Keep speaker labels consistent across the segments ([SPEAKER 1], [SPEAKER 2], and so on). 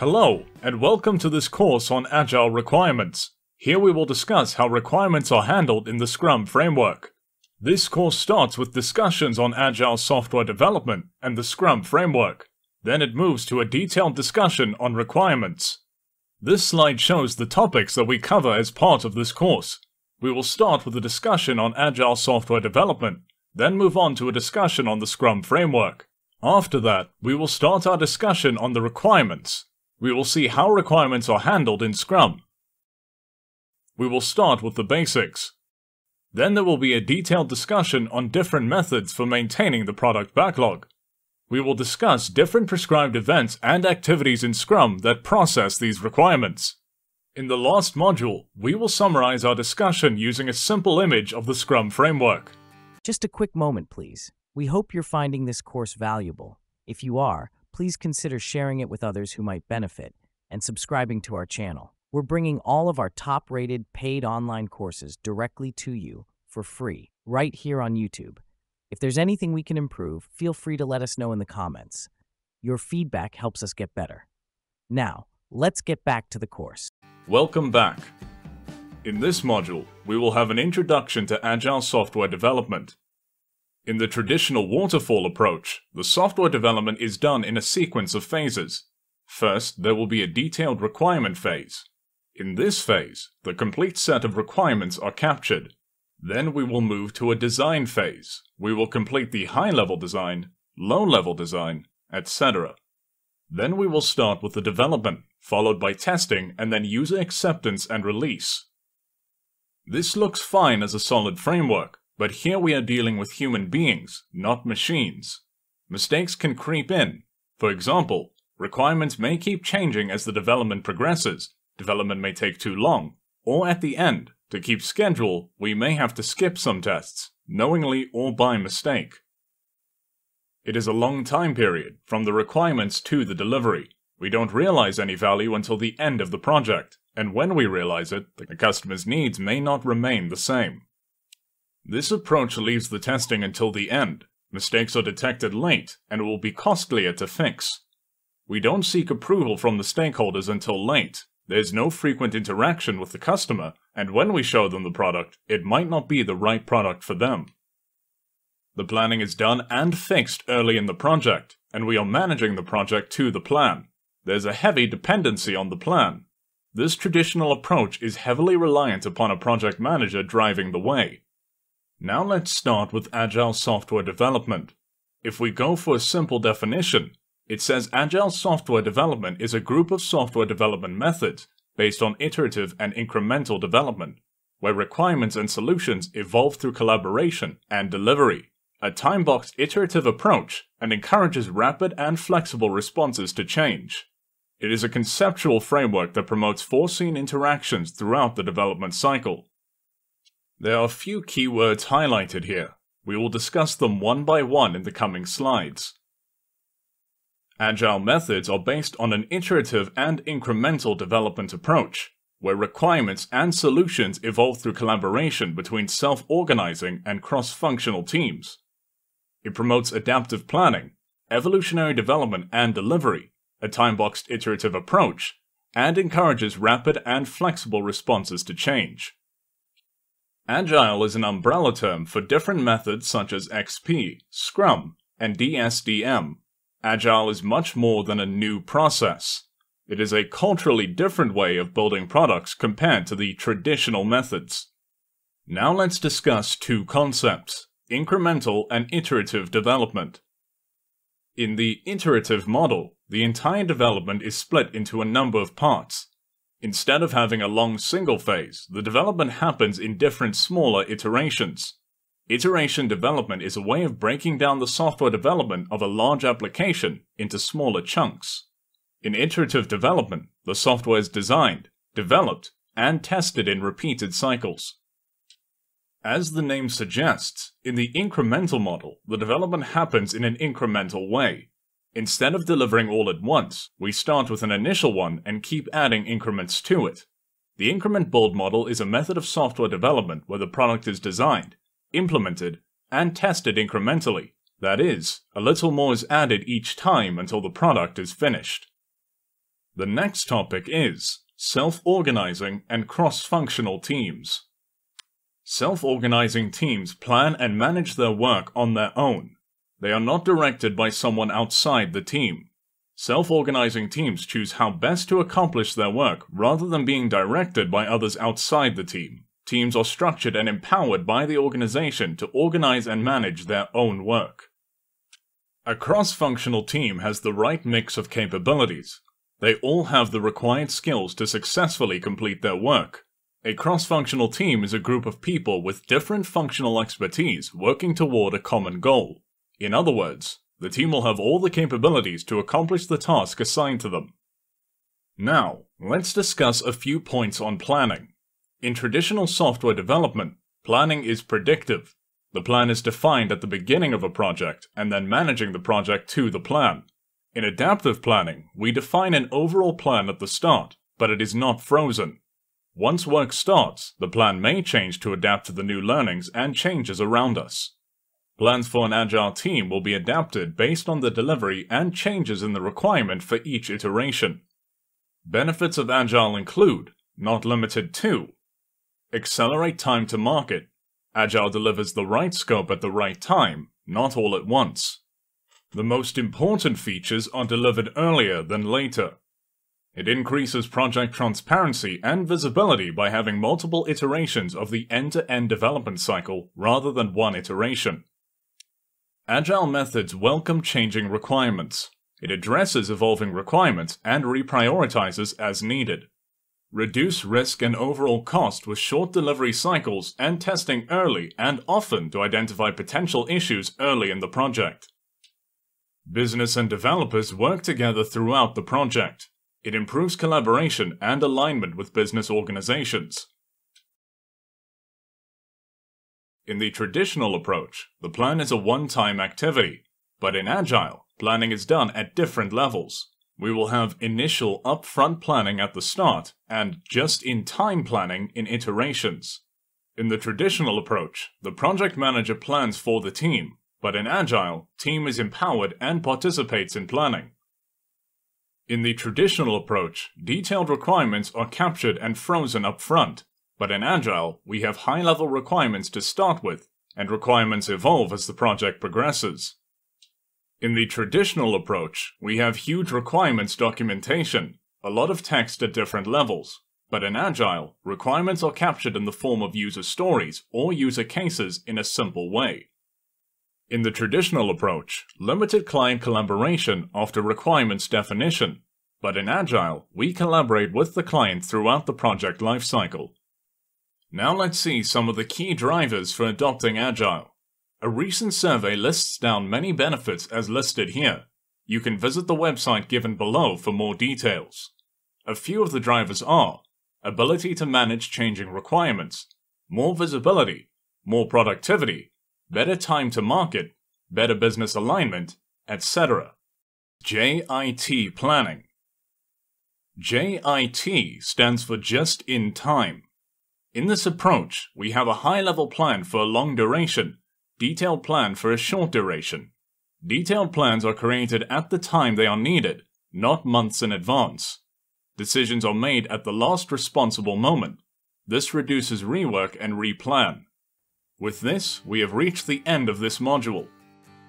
[SPEAKER 1] Hello, and welcome to this course on Agile requirements. Here we will discuss how requirements are handled in the Scrum framework. This course starts with discussions on Agile software development and the Scrum framework. Then it moves to a detailed discussion on requirements. This slide shows the topics that we cover as part of this course. We will start with a discussion on Agile software development, then move on to a discussion on the Scrum framework. After that, we will start our discussion on the requirements. We will see how requirements are handled in Scrum. We will start with the basics. Then there will be a detailed discussion on different methods for maintaining the product backlog. We will discuss different prescribed events and activities in Scrum that process these requirements. In the last module, we will summarize our discussion using a simple image of the Scrum framework.
[SPEAKER 2] Just a quick moment, please. We hope you're finding this course valuable. If you are, please consider sharing it with others who might benefit and subscribing to our channel. We're bringing all of our top-rated paid online courses directly to you for free, right here on YouTube. If there's anything we can improve, feel free to let us know in the comments. Your feedback helps us get better. Now, let's get back to the course.
[SPEAKER 1] Welcome back. In this module, we will have an introduction to Agile software development. In the traditional waterfall approach, the software development is done in a sequence of phases. First, there will be a detailed requirement phase. In this phase, the complete set of requirements are captured then we will move to a design phase. We will complete the high-level design, low-level design, etc. Then we will start with the development, followed by testing and then user acceptance and release. This looks fine as a solid framework, but here we are dealing with human beings, not machines. Mistakes can creep in. For example, requirements may keep changing as the development progresses, development may take too long, or at the end, to keep schedule, we may have to skip some tests, knowingly or by mistake. It is a long time period, from the requirements to the delivery. We don't realize any value until the end of the project, and when we realize it, the customer's needs may not remain the same. This approach leaves the testing until the end. Mistakes are detected late, and it will be costlier to fix. We don't seek approval from the stakeholders until late, there's no frequent interaction with the customer, and when we show them the product, it might not be the right product for them. The planning is done and fixed early in the project, and we are managing the project to the plan. There's a heavy dependency on the plan. This traditional approach is heavily reliant upon a project manager driving the way. Now let's start with Agile software development. If we go for a simple definition, it says Agile software development is a group of software development methods based on iterative and incremental development, where requirements and solutions evolve through collaboration and delivery. A time-boxed iterative approach and encourages rapid and flexible responses to change. It is a conceptual framework that promotes foreseen interactions throughout the development cycle. There are a few keywords highlighted here. We will discuss them one by one in the coming slides. Agile methods are based on an iterative and incremental development approach, where requirements and solutions evolve through collaboration between self-organizing and cross-functional teams. It promotes adaptive planning, evolutionary development and delivery, a time-boxed iterative approach, and encourages rapid and flexible responses to change. Agile is an umbrella term for different methods such as XP, Scrum, and DSDM, Agile is much more than a new process. It is a culturally different way of building products compared to the traditional methods. Now let's discuss two concepts, incremental and iterative development. In the iterative model, the entire development is split into a number of parts. Instead of having a long single phase, the development happens in different smaller iterations. Iteration development is a way of breaking down the software development of a large application into smaller chunks. In iterative development, the software is designed, developed, and tested in repeated cycles. As the name suggests, in the incremental model, the development happens in an incremental way. Instead of delivering all at once, we start with an initial one and keep adding increments to it. The increment build model is a method of software development where the product is designed, implemented, and tested incrementally. That is, a little more is added each time until the product is finished. The next topic is self-organizing and cross-functional teams. Self-organizing teams plan and manage their work on their own. They are not directed by someone outside the team. Self-organizing teams choose how best to accomplish their work rather than being directed by others outside the team. Teams are structured and empowered by the organization to organize and manage their own work. A cross-functional team has the right mix of capabilities. They all have the required skills to successfully complete their work. A cross-functional team is a group of people with different functional expertise working toward a common goal. In other words, the team will have all the capabilities to accomplish the task assigned to them. Now, let's discuss a few points on planning. In traditional software development, planning is predictive. The plan is defined at the beginning of a project and then managing the project to the plan. In adaptive planning, we define an overall plan at the start, but it is not frozen. Once work starts, the plan may change to adapt to the new learnings and changes around us. Plans for an agile team will be adapted based on the delivery and changes in the requirement for each iteration. Benefits of agile include, not limited to, accelerate time to market. Agile delivers the right scope at the right time, not all at once. The most important features are delivered earlier than later. It increases project transparency and visibility by having multiple iterations of the end-to-end development cycle rather than one iteration. Agile methods welcome changing requirements. It addresses evolving requirements and reprioritizes as needed. Reduce risk and overall cost with short delivery cycles and testing early and often to identify potential issues early in the project. Business and developers work together throughout the project. It improves collaboration and alignment with business organizations. In the traditional approach, the plan is a one-time activity, but in Agile, planning is done at different levels. We will have initial upfront planning at the start and just-in-time planning in iterations. In the traditional approach, the project manager plans for the team, but in Agile, team is empowered and participates in planning. In the traditional approach, detailed requirements are captured and frozen up front, but in Agile, we have high-level requirements to start with, and requirements evolve as the project progresses. In the traditional approach, we have huge requirements documentation, a lot of text at different levels, but in Agile, requirements are captured in the form of user stories or user cases in a simple way. In the traditional approach, limited client collaboration after requirements definition, but in Agile, we collaborate with the client throughout the project lifecycle. Now let's see some of the key drivers for adopting Agile. A recent survey lists down many benefits as listed here. You can visit the website given below for more details. A few of the drivers are ability to manage changing requirements, more visibility, more productivity, better time to market, better business alignment, etc. JIT Planning JIT stands for Just in Time. In this approach, we have a high-level plan for a long duration, detailed plan for a short duration. Detailed plans are created at the time they are needed, not months in advance. Decisions are made at the last responsible moment. This reduces rework and replan. With this, we have reached the end of this module.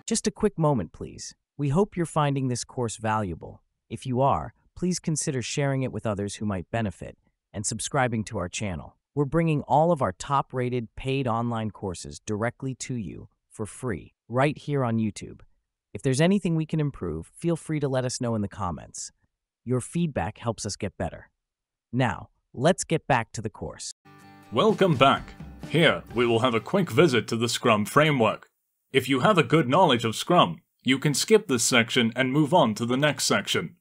[SPEAKER 2] Just a quick moment, please. We hope you're finding this course valuable. If you are, please consider sharing it with others who might benefit and subscribing to our channel. We're bringing all of our top rated paid online courses directly to you for free right here on YouTube. If there's anything we can improve, feel free to let us know in the comments. Your feedback helps us get better. Now, let's get back to the course.
[SPEAKER 1] Welcome back. Here, we will have a quick visit to the Scrum framework. If you have a good knowledge of Scrum, you can skip this section and move on to the next section.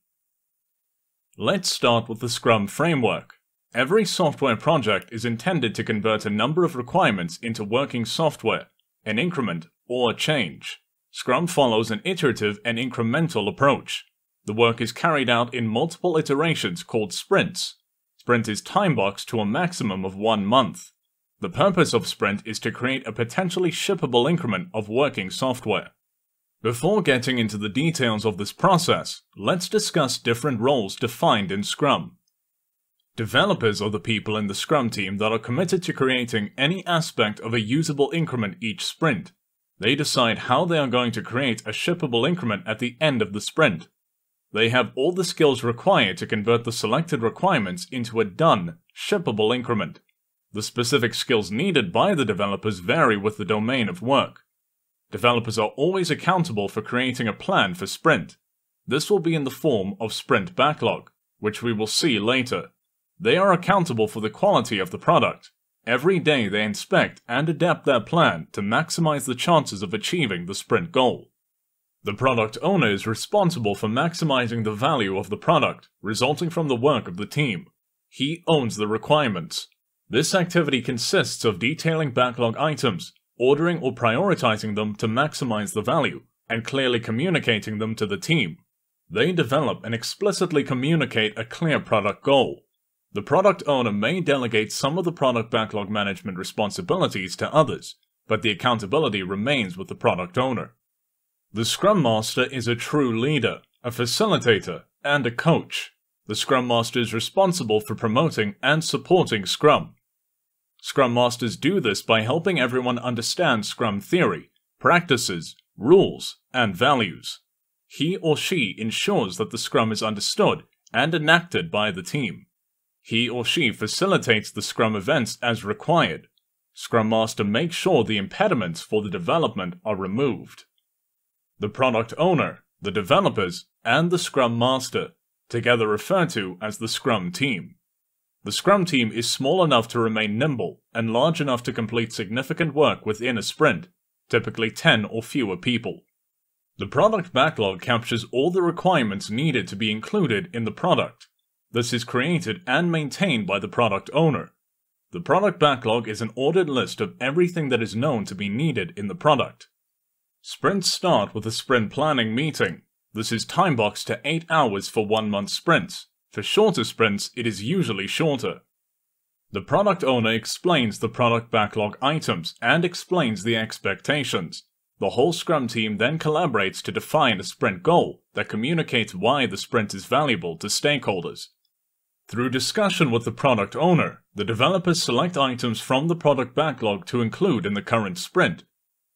[SPEAKER 1] Let's start with the Scrum framework. Every software project is intended to convert a number of requirements into working software, an increment, or a change. Scrum follows an iterative and incremental approach. The work is carried out in multiple iterations called sprints. Sprint is time-boxed to a maximum of one month. The purpose of Sprint is to create a potentially shippable increment of working software. Before getting into the details of this process, let's discuss different roles defined in Scrum. Developers are the people in the Scrum team that are committed to creating any aspect of a usable increment each sprint. They decide how they are going to create a shippable increment at the end of the sprint. They have all the skills required to convert the selected requirements into a done, shippable increment. The specific skills needed by the developers vary with the domain of work. Developers are always accountable for creating a plan for sprint. This will be in the form of sprint backlog, which we will see later. They are accountable for the quality of the product. Every day they inspect and adapt their plan to maximize the chances of achieving the sprint goal. The product owner is responsible for maximizing the value of the product, resulting from the work of the team. He owns the requirements. This activity consists of detailing backlog items, ordering or prioritizing them to maximize the value, and clearly communicating them to the team. They develop and explicitly communicate a clear product goal. The product owner may delegate some of the product backlog management responsibilities to others, but the accountability remains with the product owner. The Scrum Master is a true leader, a facilitator, and a coach. The Scrum Master is responsible for promoting and supporting Scrum. Scrum Masters do this by helping everyone understand Scrum theory, practices, rules, and values. He or she ensures that the Scrum is understood and enacted by the team. He or she facilitates the Scrum events as required. Scrum Master makes sure the impediments for the development are removed the product owner, the developers, and the Scrum Master, together referred to as the Scrum Team. The Scrum Team is small enough to remain nimble and large enough to complete significant work within a sprint, typically 10 or fewer people. The product backlog captures all the requirements needed to be included in the product. This is created and maintained by the product owner. The product backlog is an ordered list of everything that is known to be needed in the product. Sprints start with a sprint planning meeting. This is time-boxed to 8 hours for one-month sprints. For shorter sprints, it is usually shorter. The product owner explains the product backlog items and explains the expectations. The whole Scrum team then collaborates to define a sprint goal that communicates why the sprint is valuable to stakeholders. Through discussion with the product owner, the developers select items from the product backlog to include in the current sprint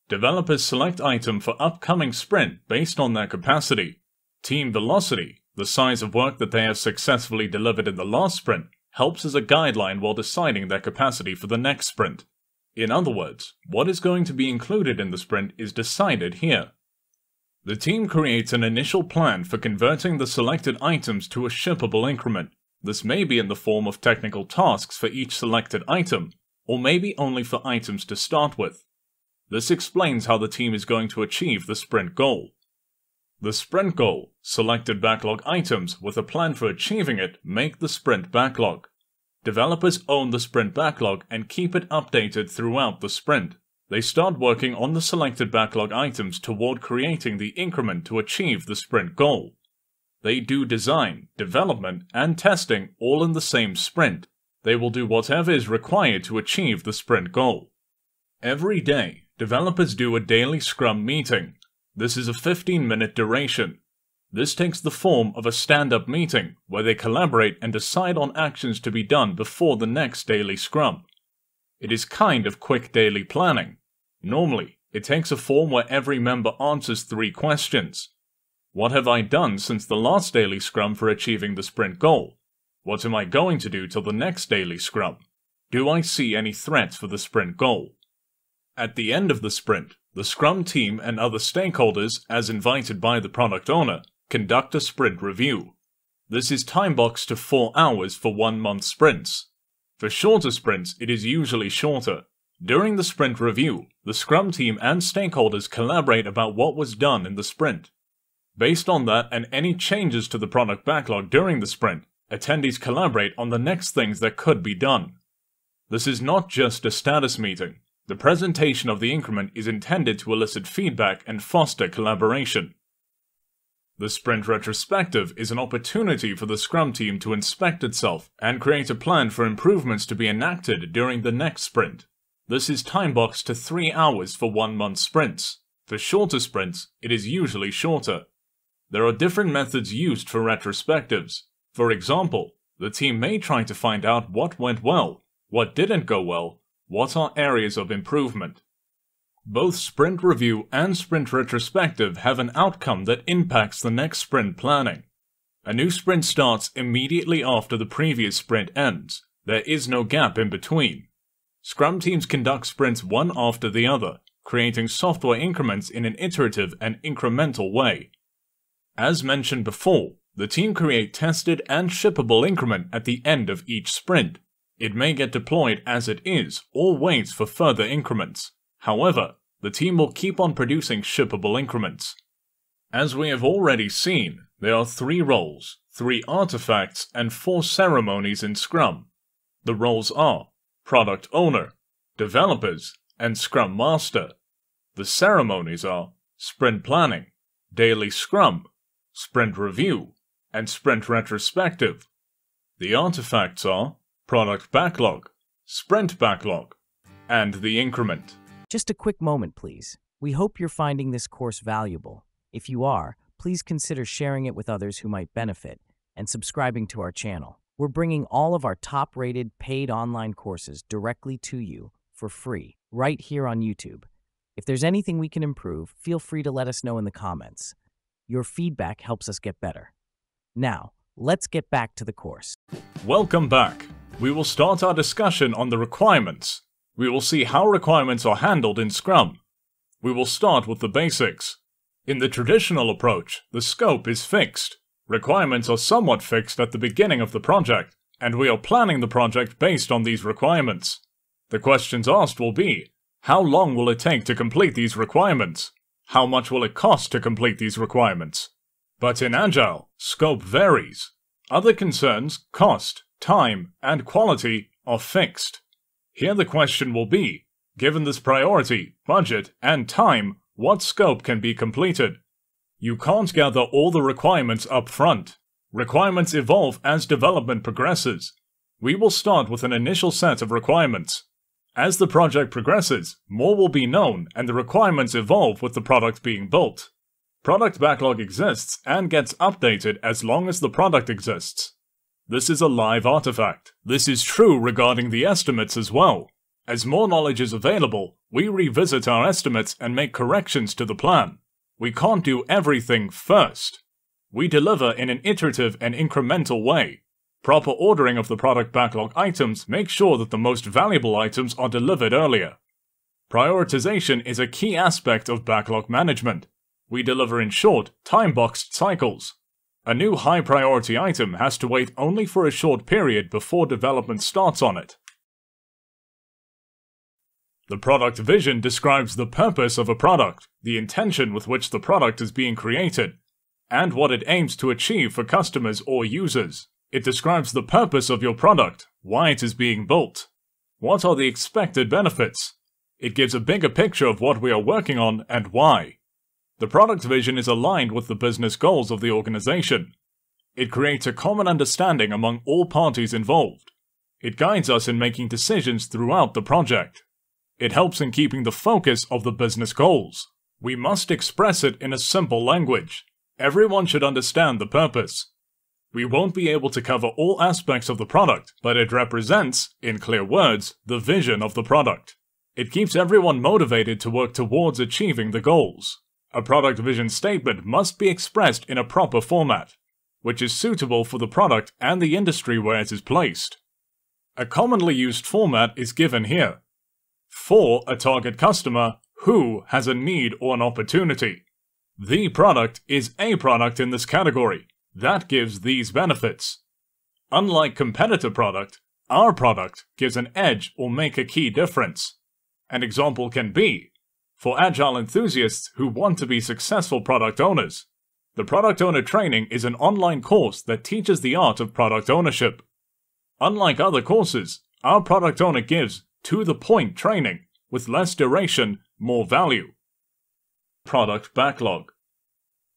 [SPEAKER 1] Developers select item for upcoming sprint based on their capacity. Team velocity, the size of work that they have successfully delivered in the last sprint, helps as a guideline while deciding their capacity for the next sprint. In other words, what is going to be included in the sprint is decided here. The team creates an initial plan for converting the selected items to a shippable increment. This may be in the form of technical tasks for each selected item, or maybe only for items to start with. This explains how the team is going to achieve the sprint goal. The sprint goal, selected backlog items with a plan for achieving it, make the sprint backlog. Developers own the sprint backlog and keep it updated throughout the sprint. They start working on the selected backlog items toward creating the increment to achieve the sprint goal. They do design, development, and testing all in the same sprint. They will do whatever is required to achieve the sprint goal. Every day, Developers do a daily Scrum meeting. This is a 15 minute duration. This takes the form of a stand up meeting where they collaborate and decide on actions to be done before the next daily Scrum. It is kind of quick daily planning. Normally, it takes a form where every member answers three questions. What have I done since the last daily Scrum for achieving the sprint goal? What am I going to do till the next daily Scrum? Do I see any threats for the sprint goal? At the end of the sprint, the Scrum team and other stakeholders, as invited by the product owner, conduct a sprint review. This is time boxed to 4 hours for one month sprints. For shorter sprints, it is usually shorter. During the sprint review, the Scrum team and stakeholders collaborate about what was done in the sprint. Based on that and any changes to the product backlog during the sprint, attendees collaborate on the next things that could be done. This is not just a status meeting. The presentation of the increment is intended to elicit feedback and foster collaboration. The sprint retrospective is an opportunity for the Scrum team to inspect itself and create a plan for improvements to be enacted during the next sprint. This is time boxed to 3 hours for one month sprints. For shorter sprints, it is usually shorter. There are different methods used for retrospectives. For example, the team may try to find out what went well, what didn't go well, what are areas of improvement. Both sprint review and sprint retrospective have an outcome that impacts the next sprint planning. A new sprint starts immediately after the previous sprint ends. There is no gap in between. Scrum teams conduct sprints one after the other, creating software increments in an iterative and incremental way. As mentioned before, the team create tested and shippable increment at the end of each sprint. It may get deployed as it is or waits for further increments. However, the team will keep on producing shippable increments. As we have already seen, there are three roles, three artifacts, and four ceremonies in Scrum. The roles are Product Owner, Developers, and Scrum Master. The ceremonies are Sprint Planning, Daily Scrum, Sprint Review, and Sprint Retrospective. The artifacts are Product Backlog, Sprint Backlog, and the Increment.
[SPEAKER 2] Just a quick moment, please. We hope you're finding this course valuable. If you are, please consider sharing it with others who might benefit and subscribing to our channel. We're bringing all of our top rated paid online courses directly to you for free right here on YouTube. If there's anything we can improve, feel free to let us know in the comments. Your feedback helps us get better. Now, let's get back to the course.
[SPEAKER 1] Welcome back. We will start our discussion on the requirements. We will see how requirements are handled in Scrum. We will start with the basics. In the traditional approach, the scope is fixed. Requirements are somewhat fixed at the beginning of the project, and we are planning the project based on these requirements. The questions asked will be, how long will it take to complete these requirements? How much will it cost to complete these requirements? But in Agile, scope varies. Other concerns, cost, time, and quality are fixed. Here the question will be, given this priority, budget, and time, what scope can be completed? You can't gather all the requirements up front. Requirements evolve as development progresses. We will start with an initial set of requirements. As the project progresses, more will be known and the requirements evolve with the product being built. Product backlog exists and gets updated as long as the product exists. This is a live artifact. This is true regarding the estimates as well. As more knowledge is available, we revisit our estimates and make corrections to the plan. We can't do everything first. We deliver in an iterative and incremental way. Proper ordering of the product backlog items makes sure that the most valuable items are delivered earlier. Prioritization is a key aspect of backlog management. We deliver in short, time-boxed cycles. A new high priority item has to wait only for a short period before development starts on it. The product vision describes the purpose of a product, the intention with which the product is being created, and what it aims to achieve for customers or users. It describes the purpose of your product, why it is being built. What are the expected benefits? It gives a bigger picture of what we are working on and why. The product vision is aligned with the business goals of the organization. It creates a common understanding among all parties involved. It guides us in making decisions throughout the project. It helps in keeping the focus of the business goals. We must express it in a simple language. Everyone should understand the purpose. We won't be able to cover all aspects of the product, but it represents, in clear words, the vision of the product. It keeps everyone motivated to work towards achieving the goals. A product vision statement must be expressed in a proper format, which is suitable for the product and the industry where it is placed. A commonly used format is given here. For a target customer who has a need or an opportunity. The product is a product in this category. That gives these benefits. Unlike competitor product, our product gives an edge or make a key difference. An example can be for agile enthusiasts who want to be successful product owners. The Product Owner Training is an online course that teaches the art of product ownership. Unlike other courses, our product owner gives to the point training with less duration, more value. Product Backlog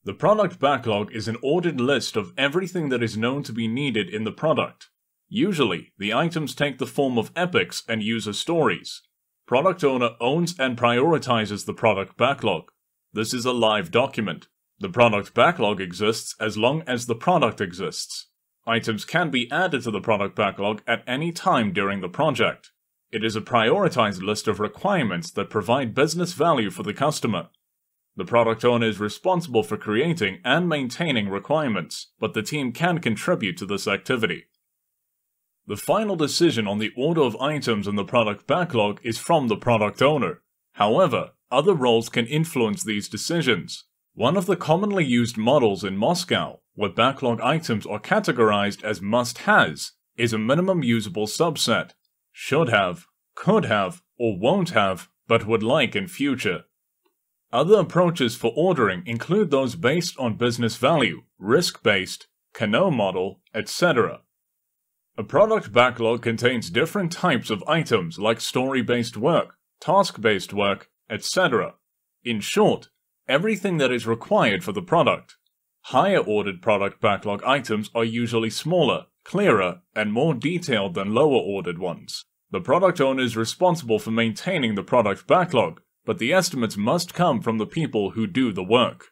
[SPEAKER 1] The product backlog is an ordered list of everything that is known to be needed in the product. Usually, the items take the form of epics and user stories. Product owner owns and prioritizes the product backlog. This is a live document. The product backlog exists as long as the product exists. Items can be added to the product backlog at any time during the project. It is a prioritized list of requirements that provide business value for the customer. The product owner is responsible for creating and maintaining requirements, but the team can contribute to this activity. The final decision on the order of items in the product backlog is from the product owner. However, other roles can influence these decisions. One of the commonly used models in MoSCoW, where backlog items are categorized as must-has, is a minimum usable subset. Should have, could have, or won't have, but would like in future. Other approaches for ordering include those based on business value, risk-based, Kano model, etc. A product backlog contains different types of items like story-based work, task-based work, etc. In short, everything that is required for the product. Higher ordered product backlog items are usually smaller, clearer, and more detailed than lower ordered ones. The product owner is responsible for maintaining the product backlog, but the estimates must come from the people who do the work.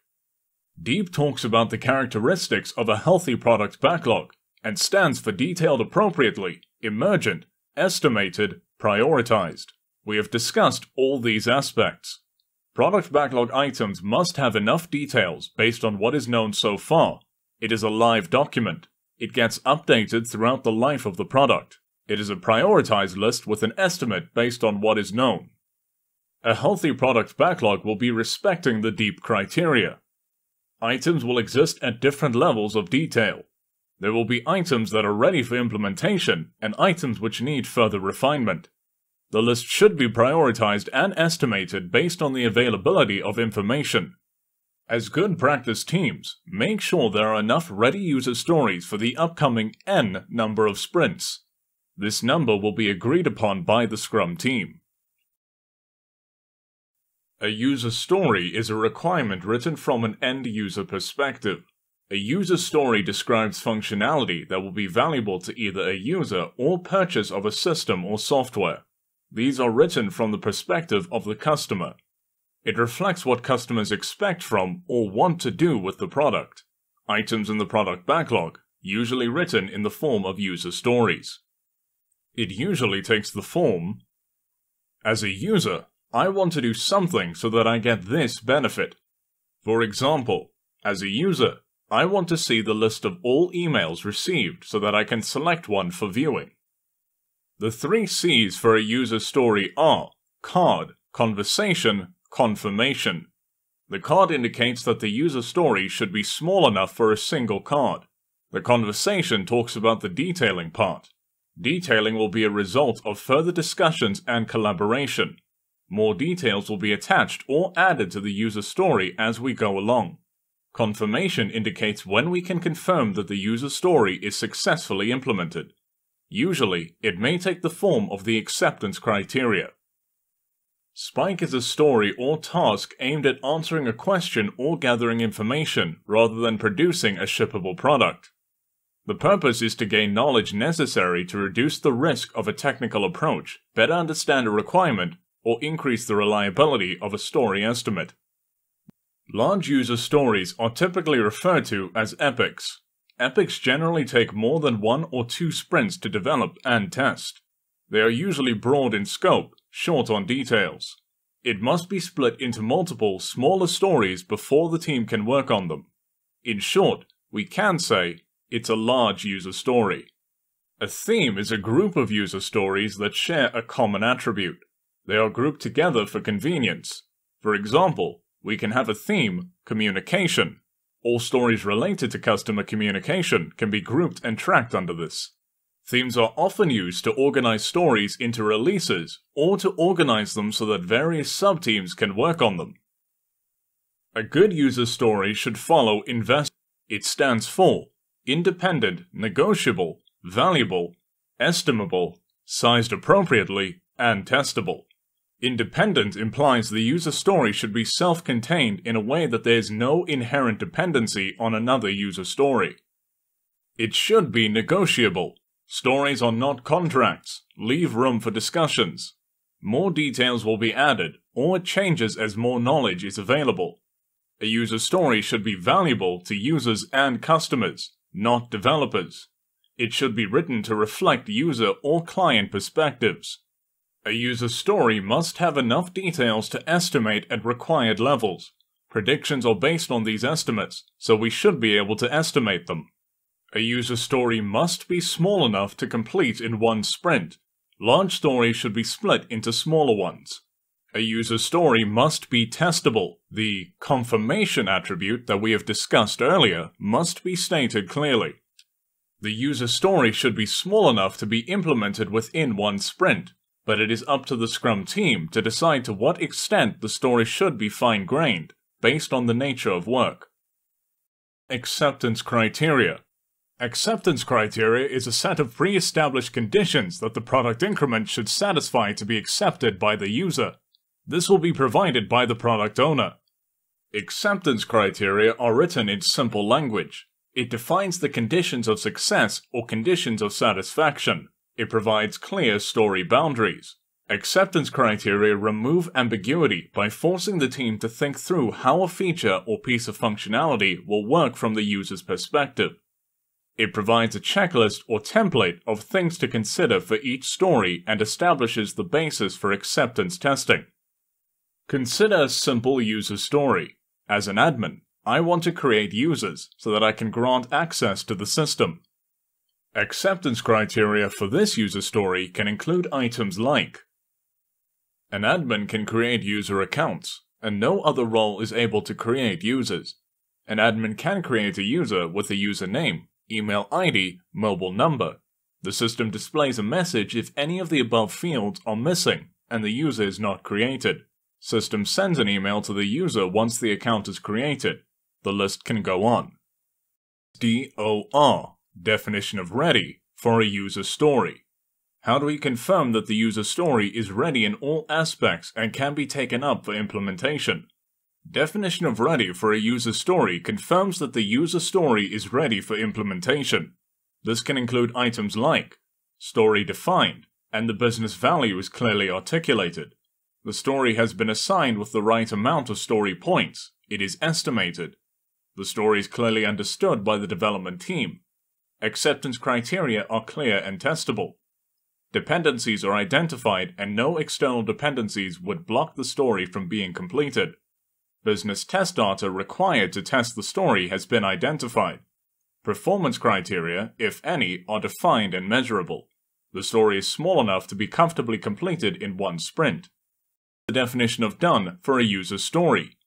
[SPEAKER 1] Deep talks about the characteristics of a healthy product backlog and stands for detailed appropriately, emergent, estimated, prioritized. We have discussed all these aspects. Product backlog items must have enough details based on what is known so far. It is a live document. It gets updated throughout the life of the product. It is a prioritized list with an estimate based on what is known. A healthy product backlog will be respecting the deep criteria. Items will exist at different levels of detail. There will be items that are ready for implementation and items which need further refinement. The list should be prioritized and estimated based on the availability of information. As good practice teams, make sure there are enough ready user stories for the upcoming N number of sprints. This number will be agreed upon by the Scrum team. A user story is a requirement written from an end user perspective. A user story describes functionality that will be valuable to either a user or purchase of a system or software. These are written from the perspective of the customer. It reflects what customers expect from or want to do with the product. Items in the product backlog, usually written in the form of user stories. It usually takes the form As a user, I want to do something so that I get this benefit. For example, as a user, I want to see the list of all emails received so that I can select one for viewing. The three C's for a user story are card, conversation, confirmation. The card indicates that the user story should be small enough for a single card. The conversation talks about the detailing part. Detailing will be a result of further discussions and collaboration. More details will be attached or added to the user story as we go along. Confirmation indicates when we can confirm that the user story is successfully implemented. Usually, it may take the form of the acceptance criteria. Spike is a story or task aimed at answering a question or gathering information rather than producing a shippable product. The purpose is to gain knowledge necessary to reduce the risk of a technical approach, better understand a requirement, or increase the reliability of a story estimate. Large user stories are typically referred to as epics. Epics generally take more than one or two sprints to develop and test. They are usually broad in scope, short on details. It must be split into multiple, smaller stories before the team can work on them. In short, we can say it's a large user story. A theme is a group of user stories that share a common attribute. They are grouped together for convenience. For example, we can have a theme, communication. All stories related to customer communication can be grouped and tracked under this. Themes are often used to organize stories into releases or to organize them so that various subteams can work on them. A good user story should follow INVEST. It stands for independent, negotiable, valuable, estimable, sized appropriately, and testable. Independent implies the user story should be self-contained in a way that there is no inherent dependency on another user story. It should be negotiable. Stories are not contracts. Leave room for discussions. More details will be added, or changes as more knowledge is available. A user story should be valuable to users and customers, not developers. It should be written to reflect user or client perspectives. A user story must have enough details to estimate at required levels. Predictions are based on these estimates, so we should be able to estimate them. A user story must be small enough to complete in one sprint. Large stories should be split into smaller ones. A user story must be testable. The confirmation attribute that we have discussed earlier must be stated clearly. The user story should be small enough to be implemented within one sprint, but it is up to the Scrum team to decide to what extent the story should be fine-grained, based on the nature of work. Acceptance Criteria Acceptance criteria is a set of pre-established conditions that the product increment should satisfy to be accepted by the user. This will be provided by the product owner. Acceptance criteria are written in simple language. It defines the conditions of success or conditions of satisfaction. It provides clear story boundaries. Acceptance criteria remove ambiguity by forcing the team to think through how a feature or piece of functionality will work from the user's perspective. It provides a checklist or template of things to consider for each story and establishes the basis for acceptance testing. Consider a simple user story. As an admin, I want to create users so that I can grant access to the system. Acceptance criteria for this user story can include items like An admin can create user accounts, and no other role is able to create users. An admin can create a user with a username, email ID, mobile number. The system displays a message if any of the above fields are missing and the user is not created. System sends an email to the user once the account is created. The list can go on. DOR Definition of ready for a user story. How do we confirm that the user story is ready in all aspects and can be taken up for implementation? Definition of ready for a user story confirms that the user story is ready for implementation. This can include items like story defined and the business value is clearly articulated. The story has been assigned with the right amount of story points. It is estimated. The story is clearly understood by the development team. Acceptance criteria are clear and testable. Dependencies are identified and no external dependencies would block the story from being completed. Business test data required to test the story has been identified. Performance criteria, if any, are defined and measurable. The story is small enough to be comfortably completed in one sprint the definition of done for a user story.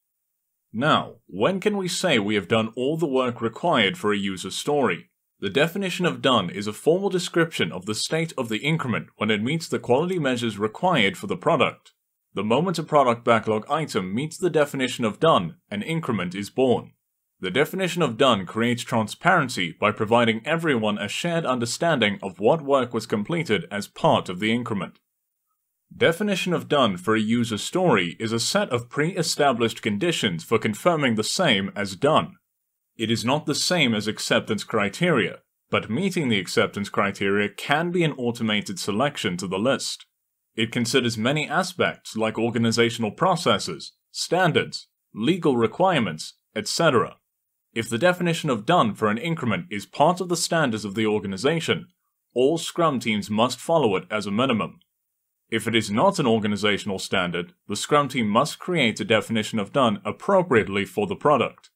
[SPEAKER 1] Now, when can we say we have done all the work required for a user story? The definition of done is a formal description of the state of the increment when it meets the quality measures required for the product. The moment a product backlog item meets the definition of done, an increment is born. The definition of done creates transparency by providing everyone a shared understanding of what work was completed as part of the increment. Definition of done for a user story is a set of pre-established conditions for confirming the same as done. It is not the same as acceptance criteria, but meeting the acceptance criteria can be an automated selection to the list. It considers many aspects like organizational processes, standards, legal requirements, etc. If the definition of done for an increment is part of the standards of the organization, all Scrum teams must follow it as a minimum. If it is not an organizational standard, the Scrum team must create a definition of done appropriately for the product.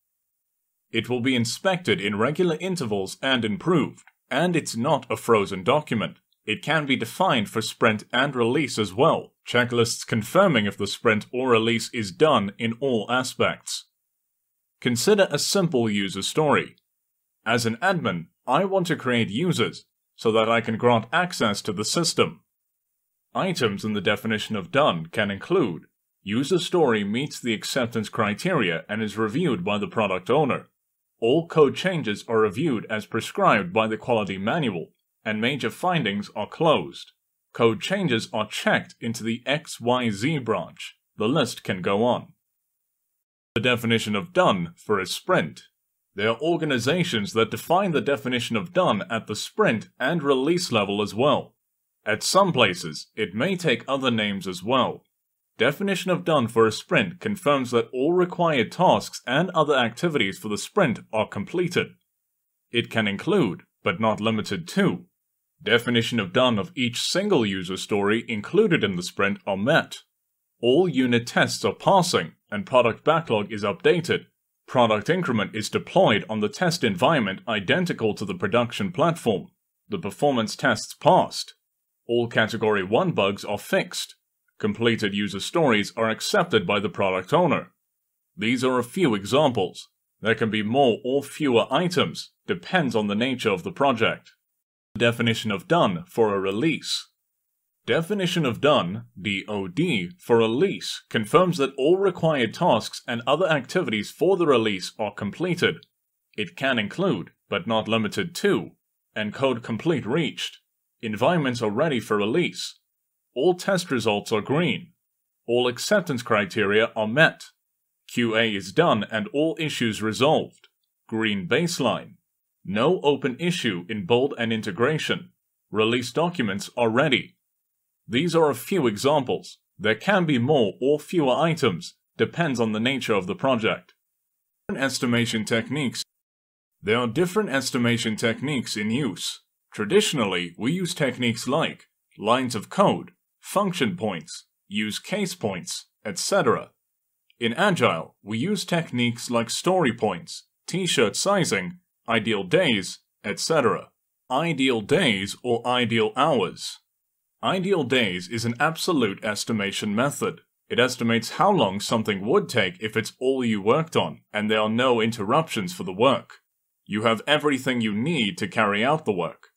[SPEAKER 1] It will be inspected in regular intervals and improved, and it's not a frozen document. It can be defined for sprint and release as well, checklists confirming if the sprint or release is done in all aspects. Consider a simple user story. As an admin, I want to create users so that I can grant access to the system. Items in the definition of done can include User story meets the acceptance criteria and is reviewed by the product owner. All code changes are reviewed as prescribed by the quality manual, and major findings are closed. Code changes are checked into the XYZ branch. The list can go on. The definition of done for a sprint. There are organizations that define the definition of done at the sprint and release level as well. At some places, it may take other names as well. Definition of done for a sprint confirms that all required tasks and other activities for the sprint are completed. It can include, but not limited to, definition of done of each single user story included in the sprint are met. All unit tests are passing and product backlog is updated. Product increment is deployed on the test environment identical to the production platform. The performance tests passed. All Category 1 bugs are fixed. Completed user stories are accepted by the product owner. These are a few examples. There can be more or fewer items, depends on the nature of the project. Definition of done for a release. Definition of done, DOD, for a release confirms that all required tasks and other activities for the release are completed. It can include, but not limited to, and code complete reached. Environments are ready for release. All test results are green. All acceptance criteria are met. QA is done and all issues resolved. Green baseline. No open issue in bold and integration. Release documents are ready. These are a few examples. There can be more or fewer items, depends on the nature of the project. Estimation techniques. There are different estimation techniques in use. Traditionally, we use techniques like lines of code, function points, use case points, etc. In Agile, we use techniques like story points, t-shirt sizing, ideal days, etc. Ideal days or ideal hours. Ideal days is an absolute estimation method. It estimates how long something would take if it's all you worked on and there are no interruptions for the work. You have everything you need to carry out the work.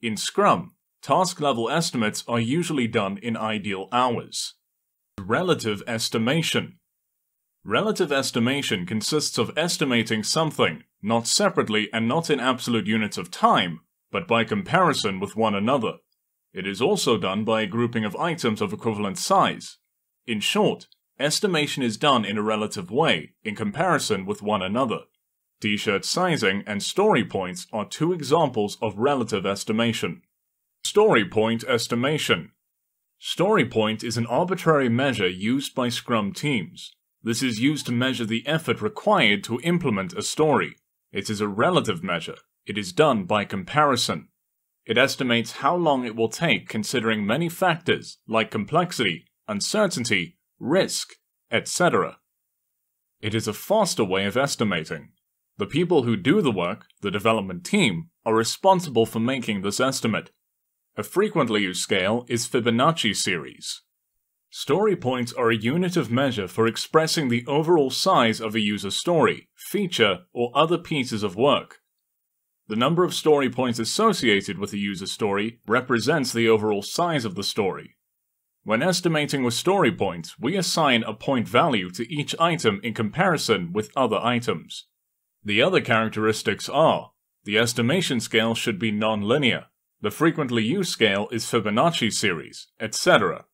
[SPEAKER 1] In Scrum, task level estimates are usually done in ideal hours. Relative estimation. Relative estimation consists of estimating something, not separately and not in absolute units of time, but by comparison with one another. It is also done by a grouping of items of equivalent size. In short, estimation is done in a relative way, in comparison with one another. T-shirt sizing and story points are two examples of relative estimation. Story point estimation. Story point is an arbitrary measure used by Scrum teams. This is used to measure the effort required to implement a story. It is a relative measure. It is done by comparison. It estimates how long it will take considering many factors like complexity, uncertainty, risk, etc. It is a faster way of estimating. The people who do the work, the development team, are responsible for making this estimate. A frequently used scale is Fibonacci series. Story points are a unit of measure for expressing the overall size of a user story, feature, or other pieces of work. The number of story points associated with a user story represents the overall size of the story. When estimating with story points, we assign a point value to each item in comparison with other items. The other characteristics are the estimation scale should be non-linear, the frequently used scale is Fibonacci series, etc.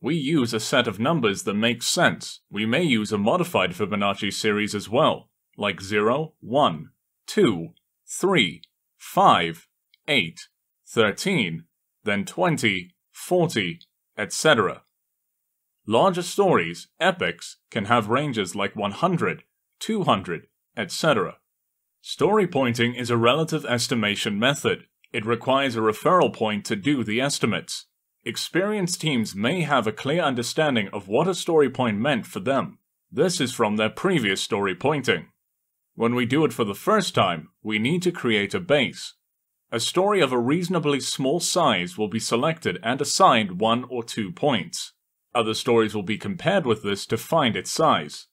[SPEAKER 1] We use a set of numbers that makes sense. We may use a modified Fibonacci series as well, like 0, 1, 2, 3, 5, 8, 13, then 20, 40, etc. Larger stories, epics, can have ranges like 100, 200, etc. Story pointing is a relative estimation method. It requires a referral point to do the estimates. Experienced teams may have a clear understanding of what a story point meant for them. This is from their previous story pointing. When we do it for the first time, we need to create a base. A story of a reasonably small size will be selected and assigned one or two points. Other stories will be compared with this to find its size.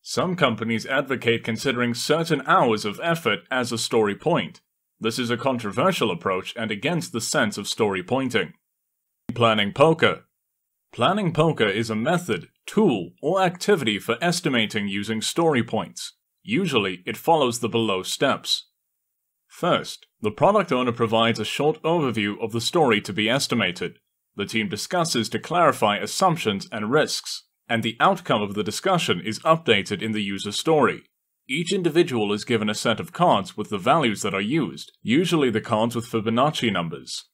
[SPEAKER 1] Some companies advocate considering certain hours of effort as a story point. This is a controversial approach and against the sense of story pointing. Planning Poker Planning Poker is a method, tool, or activity for estimating using story points. Usually, it follows the below steps. First, the product owner provides a short overview of the story to be estimated. The team discusses to clarify assumptions and risks, and the outcome of the discussion is updated in the user story. Each individual is given a set of cards with the values that are used, usually the cards with Fibonacci numbers.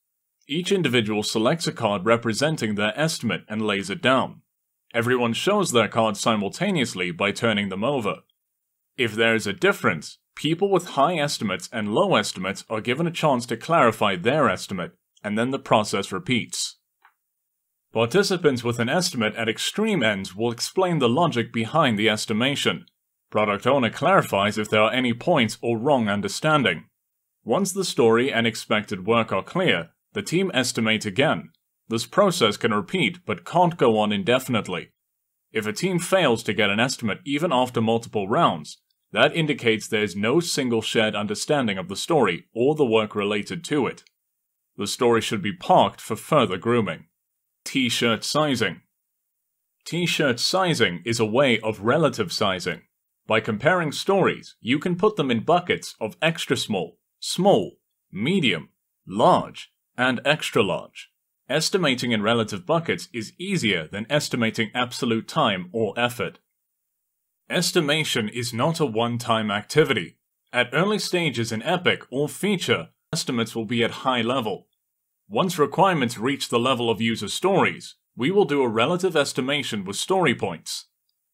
[SPEAKER 1] Each individual selects a card representing their estimate and lays it down. Everyone shows their cards simultaneously by turning them over. If there is a difference, people with high estimates and low estimates are given a chance to clarify their estimate, and then the process repeats. Participants with an estimate at extreme ends will explain the logic behind the estimation. Product owner clarifies if there are any points or wrong understanding. Once the story and expected work are clear, the team estimate again. This process can repeat but can't go on indefinitely. If a team fails to get an estimate even after multiple rounds, that indicates there is no single shared understanding of the story or the work related to it. The story should be parked for further grooming. T-shirt sizing. T-shirt sizing is a way of relative sizing. By comparing stories, you can put them in buckets of extra small, small, medium, large, and extra large. Estimating in relative buckets is easier than estimating absolute time or effort. Estimation is not a one-time activity. At early stages in Epic or feature, estimates will be at high level. Once requirements reach the level of user stories, we will do a relative estimation with story points.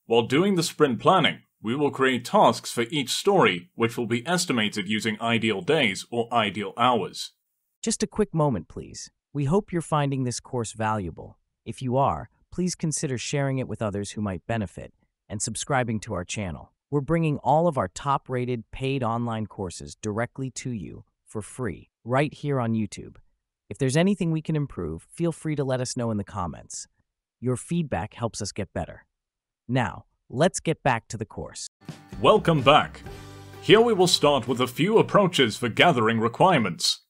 [SPEAKER 1] While doing the sprint planning, we will create tasks for each story which will be estimated using ideal days or ideal hours.
[SPEAKER 2] Just a quick moment, please. We hope you're finding this course valuable. If you are, please consider sharing it with others who might benefit and subscribing to our channel. We're bringing all of our top-rated paid online courses directly to you for free right here on YouTube. If there's anything we can improve, feel free to let us know in the comments. Your feedback helps us get better. Now, let's get back to the course.
[SPEAKER 1] Welcome back. Here we will start with a few approaches for gathering requirements.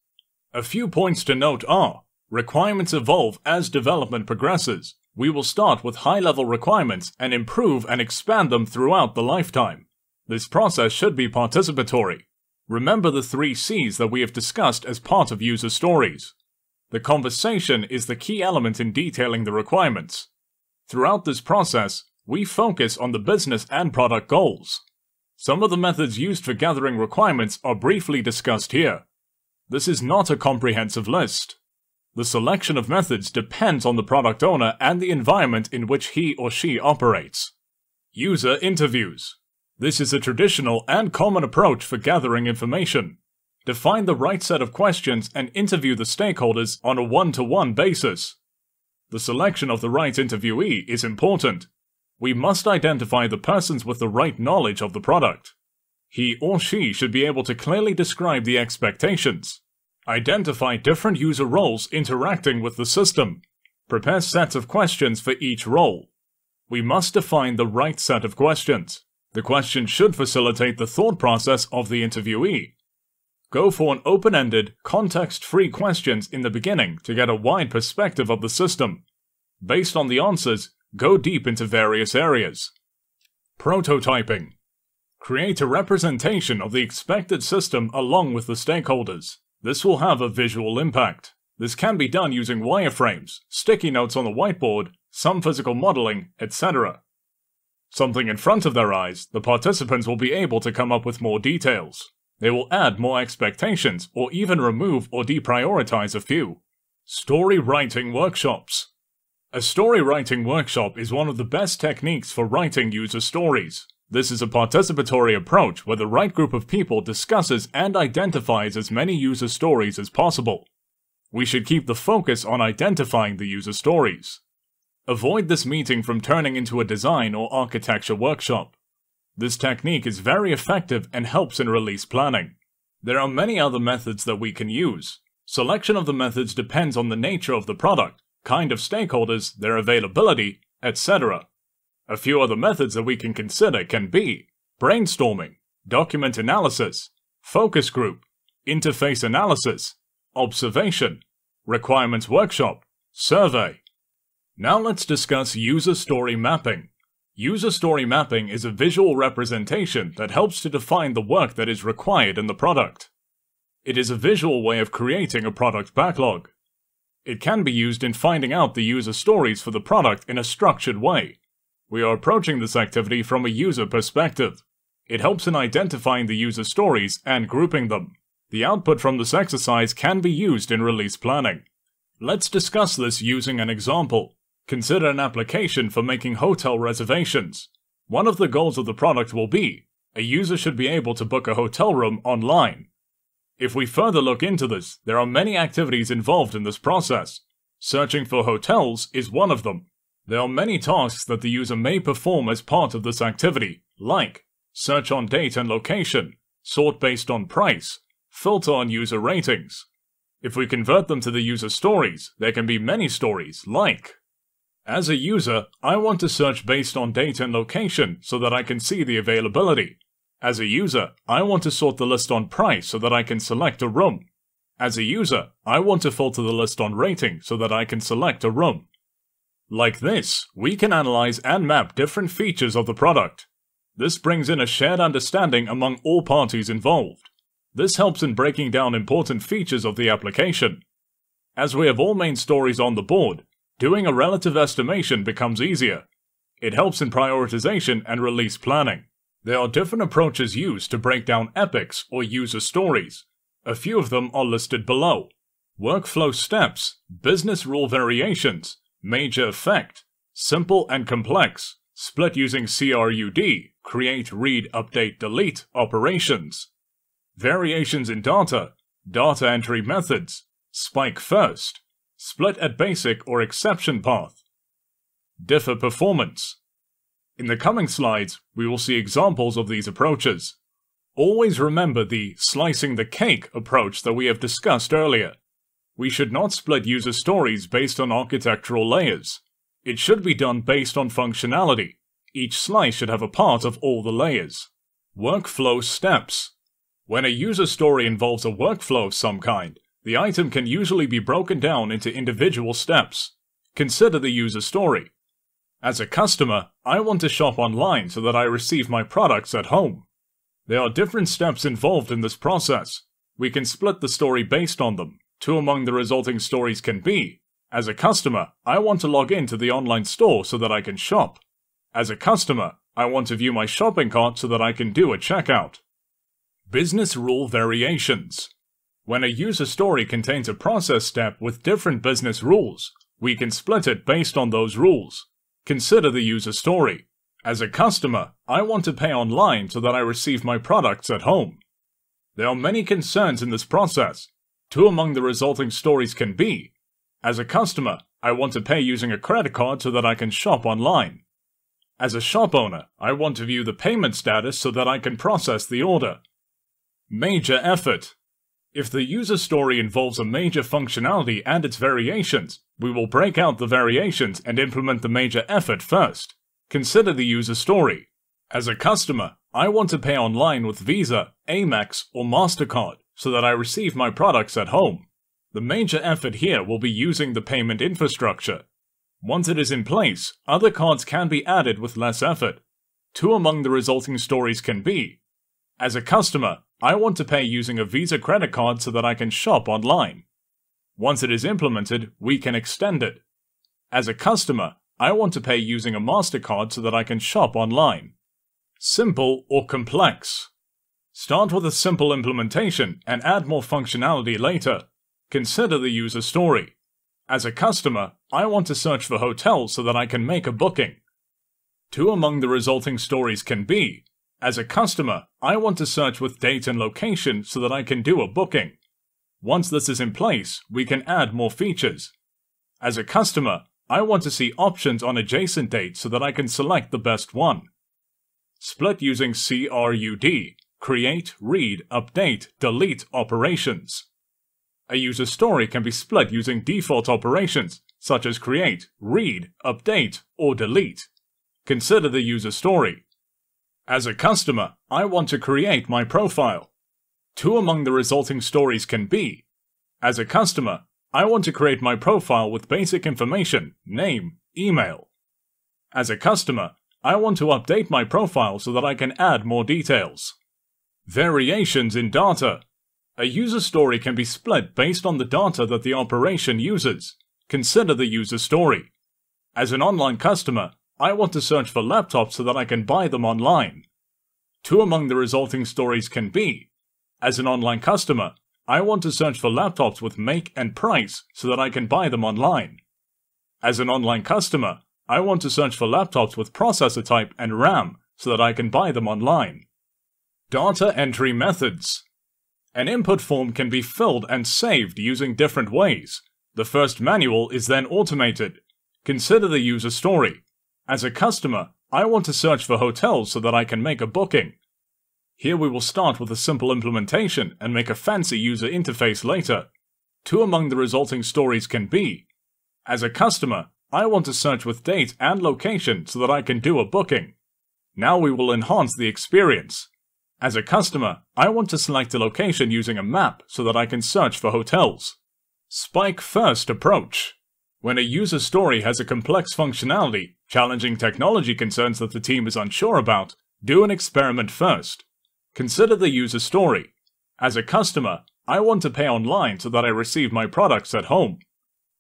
[SPEAKER 1] A few points to note are, requirements evolve as development progresses. We will start with high-level requirements and improve and expand them throughout the lifetime. This process should be participatory. Remember the three C's that we have discussed as part of user stories. The conversation is the key element in detailing the requirements. Throughout this process, we focus on the business and product goals. Some of the methods used for gathering requirements are briefly discussed here. This is not a comprehensive list. The selection of methods depends on the product owner and the environment in which he or she operates. User interviews. This is a traditional and common approach for gathering information. Define the right set of questions and interview the stakeholders on a one-to-one -one basis. The selection of the right interviewee is important, we must identify the persons with the right knowledge of the product. He or she should be able to clearly describe the expectations. Identify different user roles interacting with the system. Prepare sets of questions for each role. We must define the right set of questions. The question should facilitate the thought process of the interviewee. Go for an open-ended, context-free questions in the beginning to get a wide perspective of the system. Based on the answers, Go deep into various areas. Prototyping. Create a representation of the expected system along with the stakeholders. This will have a visual impact. This can be done using wireframes, sticky notes on the whiteboard, some physical modeling, etc. Something in front of their eyes, the participants will be able to come up with more details. They will add more expectations or even remove or deprioritize a few. Story writing workshops. A story writing workshop is one of the best techniques for writing user stories. This is a participatory approach where the right group of people discusses and identifies as many user stories as possible. We should keep the focus on identifying the user stories. Avoid this meeting from turning into a design or architecture workshop. This technique is very effective and helps in release planning. There are many other methods that we can use. Selection of the methods depends on the nature of the product, kind of stakeholders, their availability, etc. A few other methods that we can consider can be brainstorming, document analysis, focus group, interface analysis, observation, requirements workshop, survey. Now let's discuss user story mapping. User story mapping is a visual representation that helps to define the work that is required in the product. It is a visual way of creating a product backlog. It can be used in finding out the user stories for the product in a structured way. We are approaching this activity from a user perspective. It helps in identifying the user stories and grouping them. The output from this exercise can be used in release planning. Let's discuss this using an example. Consider an application for making hotel reservations. One of the goals of the product will be a user should be able to book a hotel room online. If we further look into this, there are many activities involved in this process. Searching for hotels is one of them. There are many tasks that the user may perform as part of this activity, like search on date and location, sort based on price, filter on user ratings. If we convert them to the user stories, there can be many stories, like As a user, I want to search based on date and location so that I can see the availability. As a user, I want to sort the list on price so that I can select a room. As a user, I want to filter the list on rating so that I can select a room. Like this, we can analyze and map different features of the product. This brings in a shared understanding among all parties involved. This helps in breaking down important features of the application. As we have all main stories on the board, doing a relative estimation becomes easier. It helps in prioritization and release planning. There are different approaches used to break down epics or user stories. A few of them are listed below. Workflow steps, business rule variations, major effect, simple and complex, split using CRUD, create, read, update, delete operations, variations in data, data entry methods, spike first, split at basic or exception path, defer performance, in the coming slides, we will see examples of these approaches. Always remember the slicing the cake approach that we have discussed earlier. We should not split user stories based on architectural layers. It should be done based on functionality. Each slice should have a part of all the layers. Workflow steps. When a user story involves a workflow of some kind, the item can usually be broken down into individual steps. Consider the user story. As a customer, I want to shop online so that I receive my products at home. There are different steps involved in this process. We can split the story based on them. Two among the resulting stories can be As a customer, I want to log into the online store so that I can shop. As a customer, I want to view my shopping cart so that I can do a checkout. Business Rule Variations When a user story contains a process step with different business rules, we can split it based on those rules. Consider the user story. As a customer, I want to pay online so that I receive my products at home. There are many concerns in this process. Two among the resulting stories can be As a customer, I want to pay using a credit card so that I can shop online. As a shop owner, I want to view the payment status so that I can process the order. Major effort. If the user story involves a major functionality and its variations, we will break out the variations and implement the major effort first. Consider the user story. As a customer, I want to pay online with Visa, Amex, or MasterCard so that I receive my products at home. The major effort here will be using the payment infrastructure. Once it is in place, other cards can be added with less effort. Two among the resulting stories can be As a customer, I want to pay using a Visa credit card so that I can shop online. Once it is implemented, we can extend it. As a customer, I want to pay using a MasterCard so that I can shop online. Simple or complex. Start with a simple implementation and add more functionality later. Consider the user story. As a customer, I want to search for hotels so that I can make a booking. Two among the resulting stories can be as a customer, I want to search with date and location so that I can do a booking. Once this is in place, we can add more features. As a customer, I want to see options on adjacent dates so that I can select the best one. Split using CRUD, create, read, update, delete operations. A user story can be split using default operations, such as create, read, update, or delete. Consider the user story. As a customer, I want to create my profile. Two among the resulting stories can be As a customer, I want to create my profile with basic information, name, email. As a customer, I want to update my profile so that I can add more details. Variations in data. A user story can be split based on the data that the operation uses. Consider the user story. As an online customer, I want to search for laptops so that I can buy them online. Two among the resulting stories can be As an online customer, I want to search for laptops with make and price so that I can buy them online. As an online customer, I want to search for laptops with processor type and RAM so that I can buy them online. Data entry methods. An input form can be filled and saved using different ways. The first manual is then automated. Consider the user story. As a customer, I want to search for hotels so that I can make a booking. Here we will start with a simple implementation and make a fancy user interface later. Two among the resulting stories can be As a customer, I want to search with date and location so that I can do a booking. Now we will enhance the experience. As a customer, I want to select a location using a map so that I can search for hotels. Spike first approach. When a user story has a complex functionality, challenging technology concerns that the team is unsure about, do an experiment first. Consider the user story. As a customer, I want to pay online so that I receive my products at home.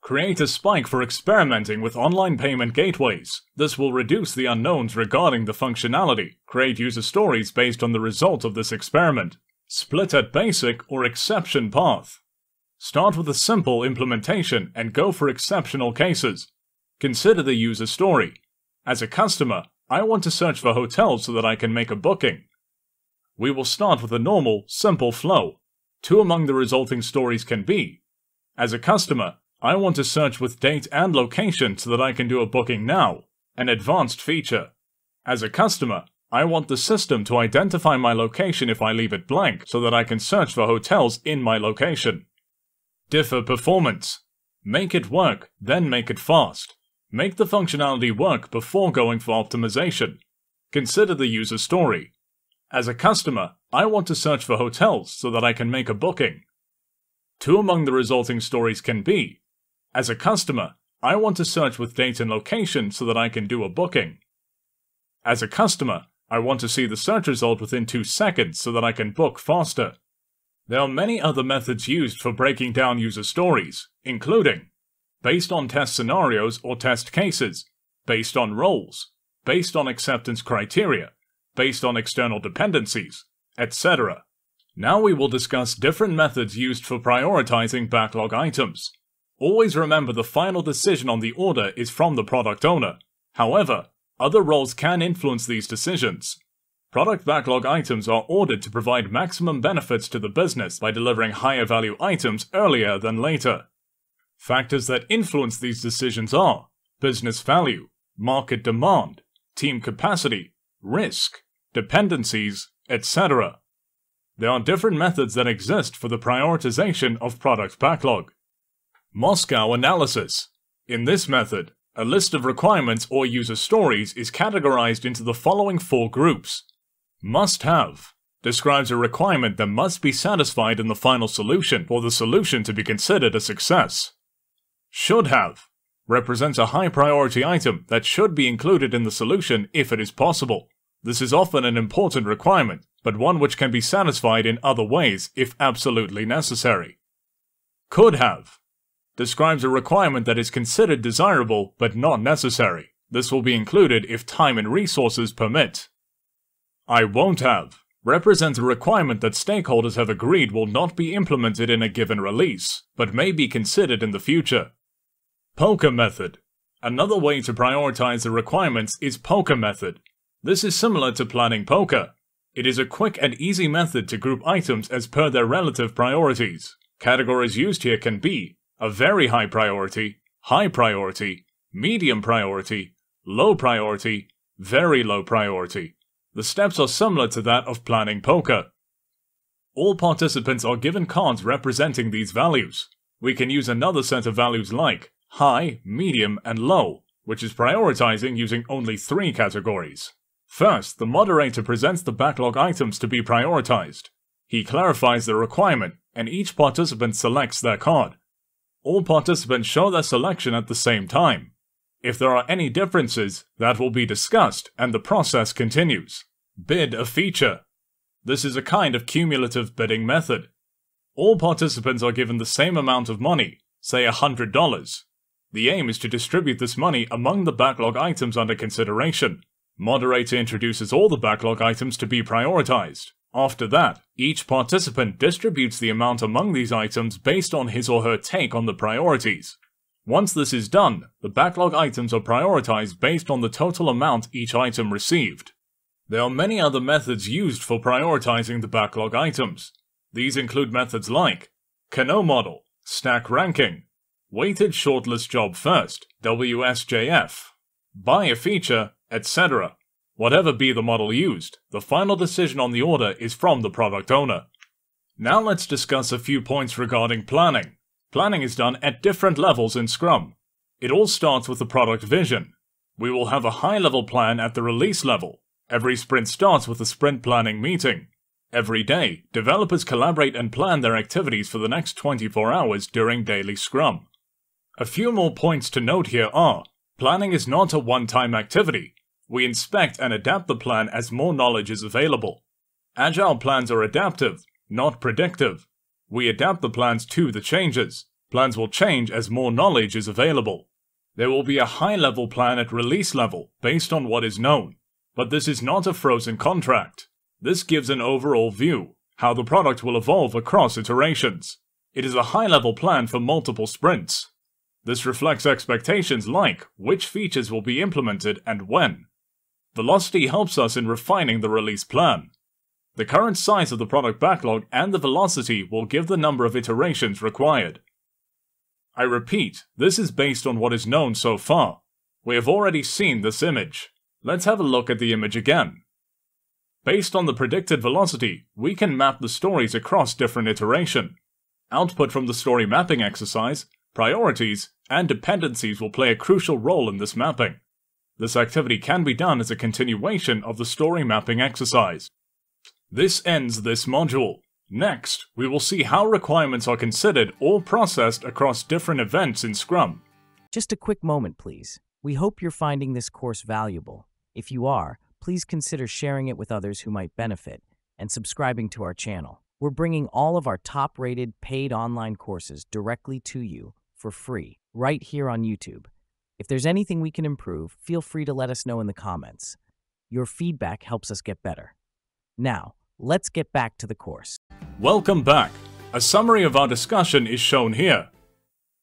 [SPEAKER 1] Create a spike for experimenting with online payment gateways. This will reduce the unknowns regarding the functionality. Create user stories based on the result of this experiment. Split at basic or exception path. Start with a simple implementation and go for exceptional cases. Consider the user story. As a customer, I want to search for hotels so that I can make a booking. We will start with a normal, simple flow. Two among the resulting stories can be As a customer, I want to search with date and location so that I can do a booking now, an advanced feature. As a customer, I want the system to identify my location if I leave it blank so that I can search for hotels in my location. Defer performance. Make it work, then make it fast. Make the functionality work before going for optimization. Consider the user story. As a customer, I want to search for hotels so that I can make a booking. Two among the resulting stories can be as a customer, I want to search with date and location so that I can do a booking. As a customer, I want to see the search result within 2 seconds so that I can book faster. There are many other methods used for breaking down user stories, including based on test scenarios or test cases, based on roles, based on acceptance criteria, based on external dependencies, etc. Now we will discuss different methods used for prioritizing backlog items. Always remember the final decision on the order is from the product owner. However, other roles can influence these decisions. Product backlog items are ordered to provide maximum benefits to the business by delivering higher value items earlier than later. Factors that influence these decisions are business value, market demand, team capacity, risk, dependencies, etc. There are different methods that exist for the prioritization of product backlog. MoSCoW analysis. In this method, a list of requirements or user stories is categorized into the following four groups. Must have describes a requirement that must be satisfied in the final solution for the solution to be considered a success. Should have represents a high priority item that should be included in the solution if it is possible. This is often an important requirement, but one which can be satisfied in other ways if absolutely necessary. Could have describes a requirement that is considered desirable but not necessary. This will be included if time and resources permit. I won't have represents a requirement that stakeholders have agreed will not be implemented in a given release, but may be considered in the future. Poker method. Another way to prioritize the requirements is poker method. This is similar to planning poker. It is a quick and easy method to group items as per their relative priorities. Categories used here can be a very high priority, high priority, medium priority, low priority, very low priority. The steps are similar to that of planning poker. All participants are given cards representing these values. We can use another set of values like high, medium, and low, which is prioritizing using only three categories. First, the moderator presents the backlog items to be prioritized. He clarifies the requirement, and each participant selects their card all participants show their selection at the same time. If there are any differences, that will be discussed and the process continues. Bid a feature. This is a kind of cumulative bidding method. All participants are given the same amount of money, say $100. The aim is to distribute this money among the backlog items under consideration. Moderator introduces all the backlog items to be prioritized. After that, each participant distributes the amount among these items based on his or her take on the priorities. Once this is done, the backlog items are prioritized based on the total amount each item received. There are many other methods used for prioritizing the backlog items. These include methods like Kano model, stack ranking, weighted shortest job first, WSJF, buy a feature, etc. Whatever be the model used, the final decision on the order is from the product owner. Now let's discuss a few points regarding planning. Planning is done at different levels in Scrum. It all starts with the product vision. We will have a high-level plan at the release level. Every sprint starts with a sprint planning meeting. Every day, developers collaborate and plan their activities for the next 24 hours during daily Scrum. A few more points to note here are, planning is not a one-time activity. We inspect and adapt the plan as more knowledge is available. Agile plans are adaptive, not predictive. We adapt the plans to the changes. Plans will change as more knowledge is available. There will be a high-level plan at release level based on what is known, but this is not a frozen contract. This gives an overall view, how the product will evolve across iterations. It is a high-level plan for multiple sprints. This reflects expectations like which features will be implemented and when. Velocity helps us in refining the release plan. The current size of the product backlog and the velocity will give the number of iterations required. I repeat, this is based on what is known so far. We have already seen this image. Let's have a look at the image again. Based on the predicted velocity, we can map the stories across different iteration. Output from the story mapping exercise, priorities, and dependencies will play a crucial role in this mapping. This activity can be done as a continuation of the story mapping exercise. This ends this module. Next, we will see how requirements are considered or processed across different events in Scrum.
[SPEAKER 2] Just a quick moment, please. We hope you're finding this course valuable. If you are, please consider sharing it with others who might benefit and subscribing to our channel. We're bringing all of our top-rated paid online courses directly to you for free, right here on YouTube. If there's anything we can improve, feel free to let us know in the comments. Your feedback helps us get better. Now, Let's get back to the course.
[SPEAKER 1] Welcome back. A summary of our discussion is shown here.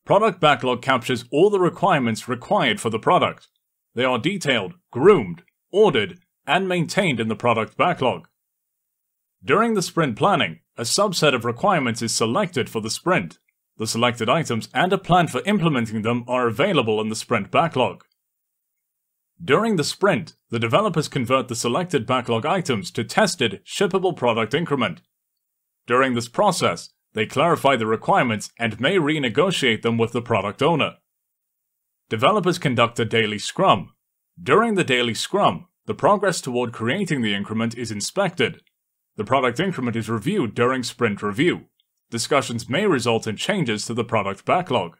[SPEAKER 1] Product Backlog captures all the requirements required for the product. They are detailed, groomed, ordered, and maintained in the product backlog. During the sprint planning, a subset of requirements is selected for the sprint. The selected items and a plan for implementing them are available in the sprint backlog. During the sprint, the developers convert the selected backlog items to tested, shippable product increment. During this process, they clarify the requirements and may renegotiate them with the product owner. Developers conduct a daily scrum. During the daily scrum, the progress toward creating the increment is inspected. The product increment is reviewed during sprint review. Discussions may result in changes to the product backlog.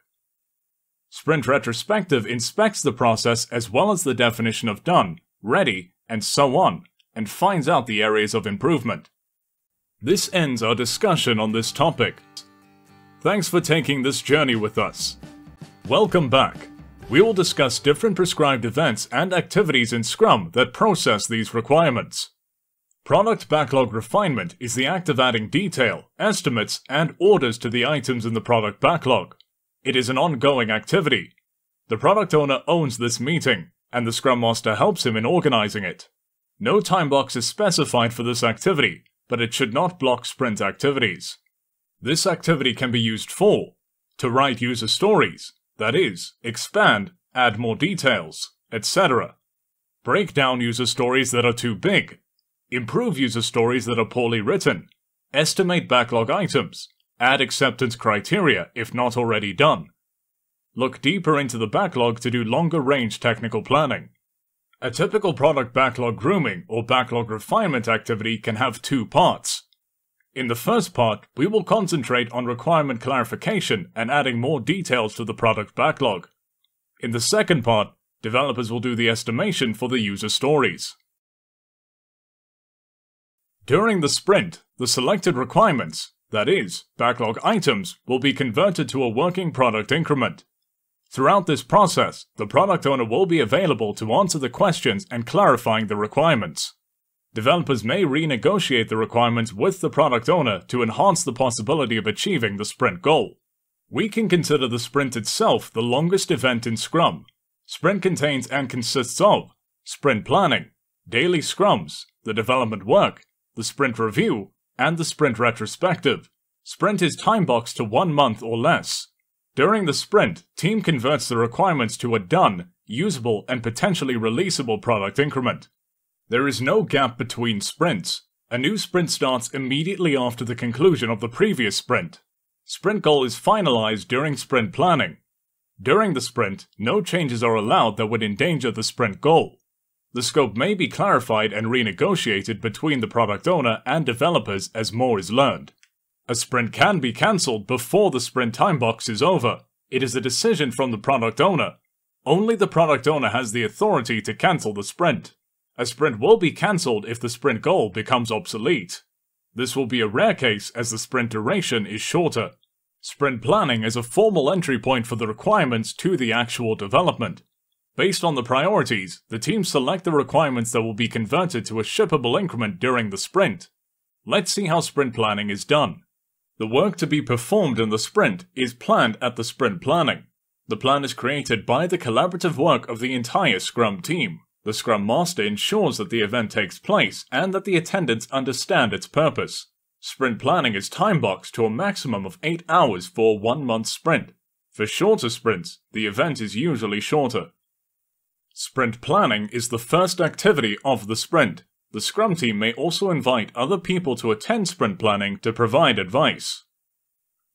[SPEAKER 1] Sprint Retrospective inspects the process as well as the definition of done, ready, and so on, and finds out the areas of improvement. This ends our discussion on this topic. Thanks for taking this journey with us. Welcome back. We will discuss different prescribed events and activities in Scrum that process these requirements. Product Backlog Refinement is the act of adding detail, estimates, and orders to the items in the product backlog. It is an ongoing activity. The product owner owns this meeting, and the Scrum Master helps him in organizing it. No time blocks is specified for this activity, but it should not block sprint activities. This activity can be used for to write user stories, that is, expand, add more details, etc. Break down user stories that are too big, improve user stories that are poorly written, estimate backlog items, Add acceptance criteria if not already done. Look deeper into the backlog to do longer range technical planning. A typical product backlog grooming or backlog refinement activity can have two parts. In the first part, we will concentrate on requirement clarification and adding more details to the product backlog. In the second part, developers will do the estimation for the user stories. During the sprint, the selected requirements, that is, backlog items will be converted to a working product increment. Throughout this process, the product owner will be available to answer the questions and clarifying the requirements. Developers may renegotiate the requirements with the product owner to enhance the possibility of achieving the sprint goal. We can consider the sprint itself the longest event in Scrum. Sprint contains and consists of sprint planning, daily scrums, the development work, the sprint review, and the sprint retrospective. Sprint is time boxed to one month or less. During the sprint, team converts the requirements to a done, usable, and potentially releasable product increment. There is no gap between sprints. A new sprint starts immediately after the conclusion of the previous sprint. Sprint goal is finalized during sprint planning. During the sprint, no changes are allowed that would endanger the sprint goal. The scope may be clarified and renegotiated between the product owner and developers as more is learned. A sprint can be cancelled before the sprint time box is over. It is a decision from the product owner. Only the product owner has the authority to cancel the sprint. A sprint will be cancelled if the sprint goal becomes obsolete. This will be a rare case as the sprint duration is shorter. Sprint planning is a formal entry point for the requirements to the actual development. Based on the priorities, the teams select the requirements that will be converted to a shippable increment during the sprint. Let's see how sprint planning is done. The work to be performed in the sprint is planned at the sprint planning. The plan is created by the collaborative work of the entire Scrum team. The Scrum Master ensures that the event takes place and that the attendants understand its purpose. Sprint planning is time boxed to a maximum of 8 hours for a one month sprint. For shorter sprints, the event is usually shorter. Sprint planning is the first activity of the sprint. The Scrum team may also invite other people to attend sprint planning to provide advice.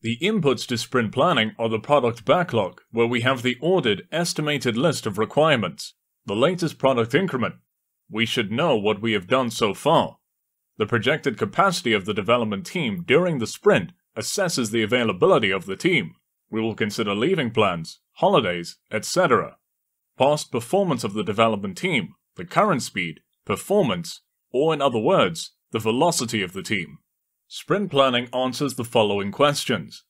[SPEAKER 1] The inputs to sprint planning are the product backlog, where we have the ordered, estimated list of requirements the latest product increment. We should know what we have done so far. The projected capacity of the development team during the sprint assesses the availability of the team. We will consider leaving plans, holidays, etc. Past performance of the development team, the current speed, performance, or in other words, the velocity of the team. Sprint planning answers the following questions.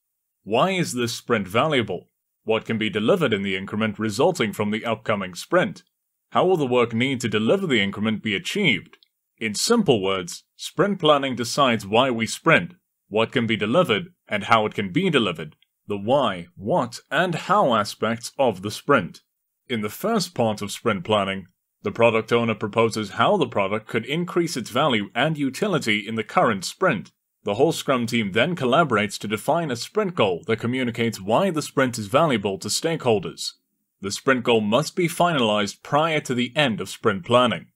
[SPEAKER 1] Why is this sprint valuable? What can be delivered in the increment resulting from the upcoming sprint? How will the work need to deliver the increment be achieved? In simple words, sprint planning decides why we sprint, what can be delivered, and how it can be delivered, the why, what, and how aspects of the sprint. In the first part of sprint planning, the product owner proposes how the product could increase its value and utility in the current sprint. The whole Scrum team then collaborates to define a sprint goal that communicates why the sprint is valuable to stakeholders. The sprint goal must be finalized prior to the end of sprint planning.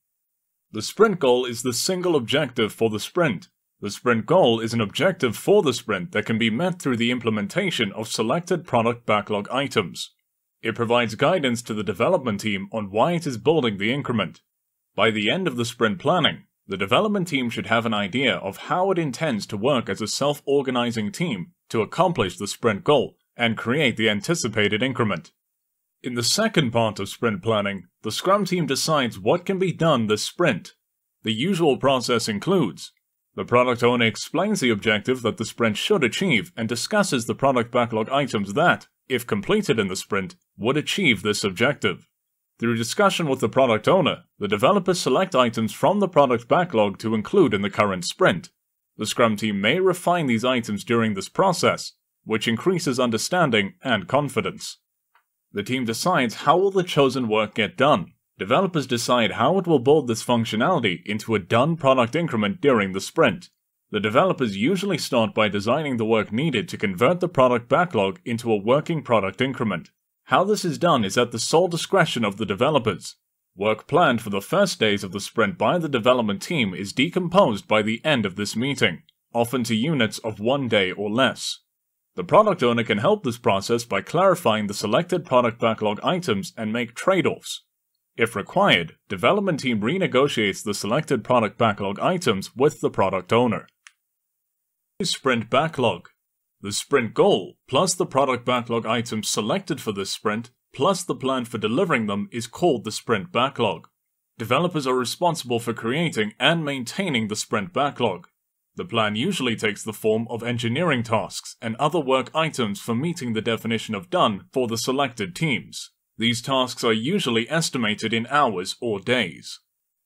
[SPEAKER 1] The sprint goal is the single objective for the sprint. The sprint goal is an objective for the sprint that can be met through the implementation of selected product backlog items. It provides guidance to the development team on why it is building the increment. By the end of the sprint planning, the development team should have an idea of how it intends to work as a self-organizing team to accomplish the sprint goal and create the anticipated increment. In the second part of sprint planning, the Scrum team decides what can be done this sprint. The usual process includes the product owner explains the objective that the sprint should achieve and discusses the product backlog items that, if completed in the sprint, would achieve this objective. Through discussion with the product owner, the developers select items from the product backlog to include in the current sprint. The Scrum team may refine these items during this process, which increases understanding and confidence. The team decides how will the chosen work get done. Developers decide how it will build this functionality into a done product increment during the sprint. The developers usually start by designing the work needed to convert the product backlog into a working product increment. How this is done is at the sole discretion of the developers. Work planned for the first days of the sprint by the development team is decomposed by the end of this meeting, often to units of one day or less. The product owner can help this process by clarifying the selected product backlog items and make trade-offs. If required, development team renegotiates the selected product backlog items with the product owner. Sprint backlog. The sprint goal, plus the product backlog items selected for this sprint, plus the plan for delivering them is called the sprint backlog. Developers are responsible for creating and maintaining the sprint backlog. The plan usually takes the form of engineering tasks and other work items for meeting the definition of done for the selected teams. These tasks are usually estimated in hours or days.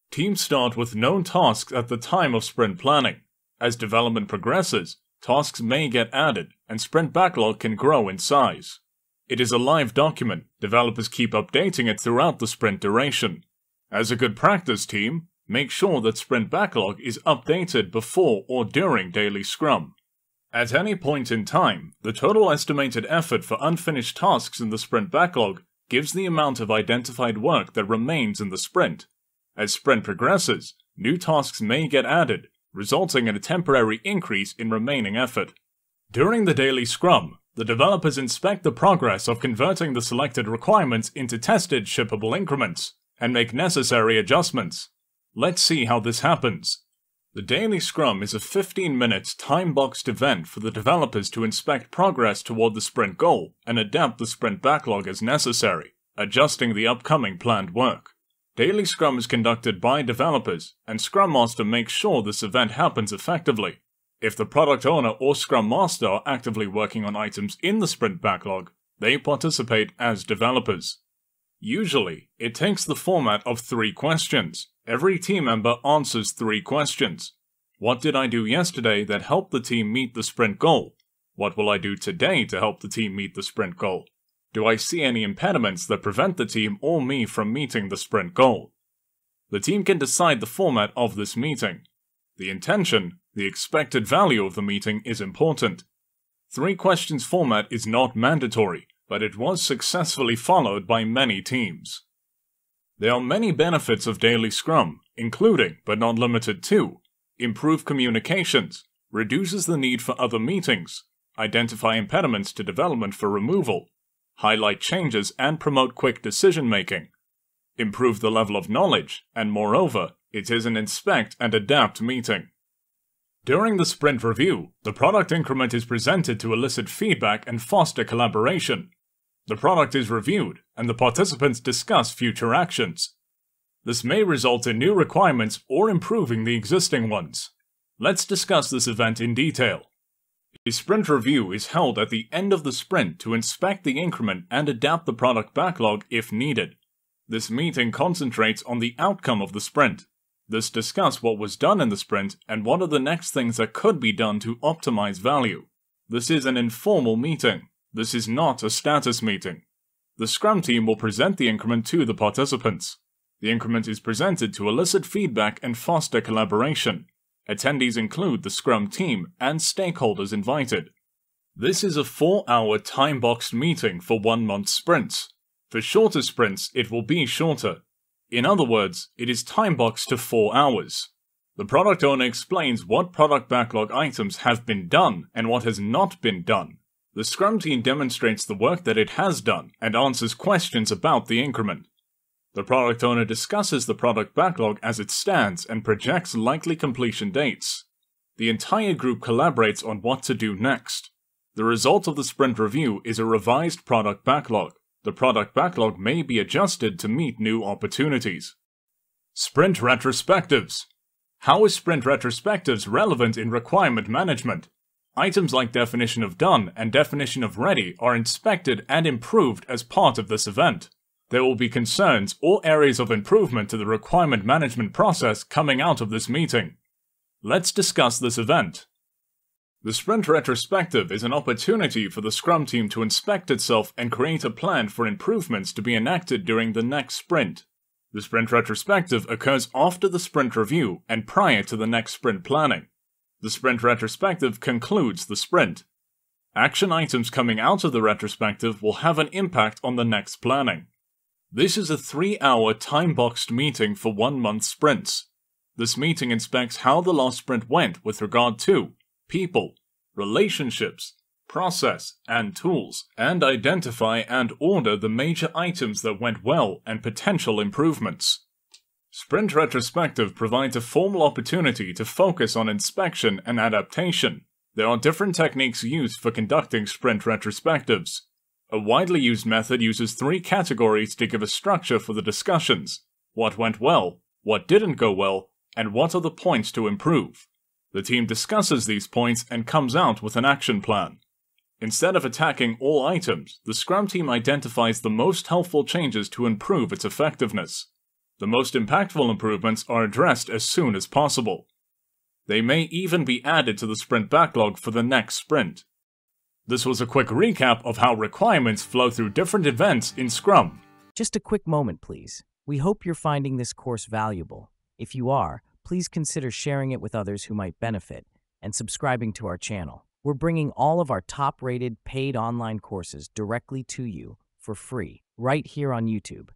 [SPEAKER 1] Teams start with known tasks at the time of sprint planning. As development progresses, tasks may get added, and sprint backlog can grow in size. It is a live document, developers keep updating it throughout the sprint duration. As a good practice team, make sure that sprint backlog is updated before or during daily scrum. At any point in time, the total estimated effort for unfinished tasks in the sprint backlog gives the amount of identified work that remains in the sprint. As sprint progresses, new tasks may get added, resulting in a temporary increase in remaining effort. During the daily scrum, the developers inspect the progress of converting the selected requirements into tested shippable increments and make necessary adjustments. Let's see how this happens. The Daily Scrum is a 15 minute time boxed event for the developers to inspect progress toward the sprint goal and adapt the sprint backlog as necessary, adjusting the upcoming planned work. Daily Scrum is conducted by developers, and Scrum Master makes sure this event happens effectively. If the product owner or Scrum Master are actively working on items in the sprint backlog, they participate as developers. Usually, it takes the format of three questions, Every team member answers three questions. What did I do yesterday that helped the team meet the sprint goal? What will I do today to help the team meet the sprint goal? Do I see any impediments that prevent the team or me from meeting the sprint goal? The team can decide the format of this meeting. The intention, the expected value of the meeting is important. Three questions format is not mandatory, but it was successfully followed by many teams. There are many benefits of daily Scrum, including, but not limited to, improve communications, reduces the need for other meetings, identify impediments to development for removal, highlight changes and promote quick decision making, improve the level of knowledge, and moreover, it is an inspect and adapt meeting. During the sprint review, the product increment is presented to elicit feedback and foster collaboration. The product is reviewed, and the participants discuss future actions. This may result in new requirements or improving the existing ones. Let's discuss this event in detail. A sprint review is held at the end of the sprint to inspect the increment and adapt the product backlog if needed. This meeting concentrates on the outcome of the sprint. This discuss what was done in the sprint and what are the next things that could be done to optimize value. This is an informal meeting. This is not a status meeting. The Scrum team will present the increment to the participants. The increment is presented to elicit feedback and foster collaboration. Attendees include the Scrum team and stakeholders invited. This is a 4-hour time-boxed meeting for one-month sprints. For shorter sprints, it will be shorter. In other words, it is time-boxed to 4 hours. The product owner explains what product backlog items have been done and what has not been done. The Scrum team demonstrates the work that it has done and answers questions about the increment. The product owner discusses the product backlog as it stands and projects likely completion dates. The entire group collaborates on what to do next. The result of the sprint review is a revised product backlog. The product backlog may be adjusted to meet new opportunities. Sprint retrospectives. How is sprint retrospectives relevant in requirement management? Items like definition of done and definition of ready are inspected and improved as part of this event. There will be concerns or areas of improvement to the requirement management process coming out of this meeting. Let's discuss this event. The Sprint Retrospective is an opportunity for the Scrum team to inspect itself and create a plan for improvements to be enacted during the next sprint. The Sprint Retrospective occurs after the Sprint Review and prior to the next sprint planning. The sprint retrospective concludes the sprint. Action items coming out of the retrospective will have an impact on the next planning. This is a three hour time boxed meeting for one month sprints. This meeting inspects how the last sprint went with regard to people, relationships, process, and tools, and identify and order the major items that went well and potential improvements. Sprint Retrospective provides a formal opportunity to focus on inspection and adaptation. There are different techniques used for conducting sprint retrospectives. A widely used method uses three categories to give a structure for the discussions what went well, what didn't go well, and what are the points to improve. The team discusses these points and comes out with an action plan. Instead of attacking all items, the Scrum team identifies the most helpful changes to improve its effectiveness. The most impactful improvements are addressed as soon as possible. They may even be added to the sprint backlog for the next sprint. This was a quick recap of how requirements flow through different events in Scrum.
[SPEAKER 2] Just a quick moment, please. We hope you're finding this course valuable. If you are, please consider sharing it with others who might benefit and subscribing to our channel. We're bringing all of our top rated paid online courses directly to you for free right here on YouTube.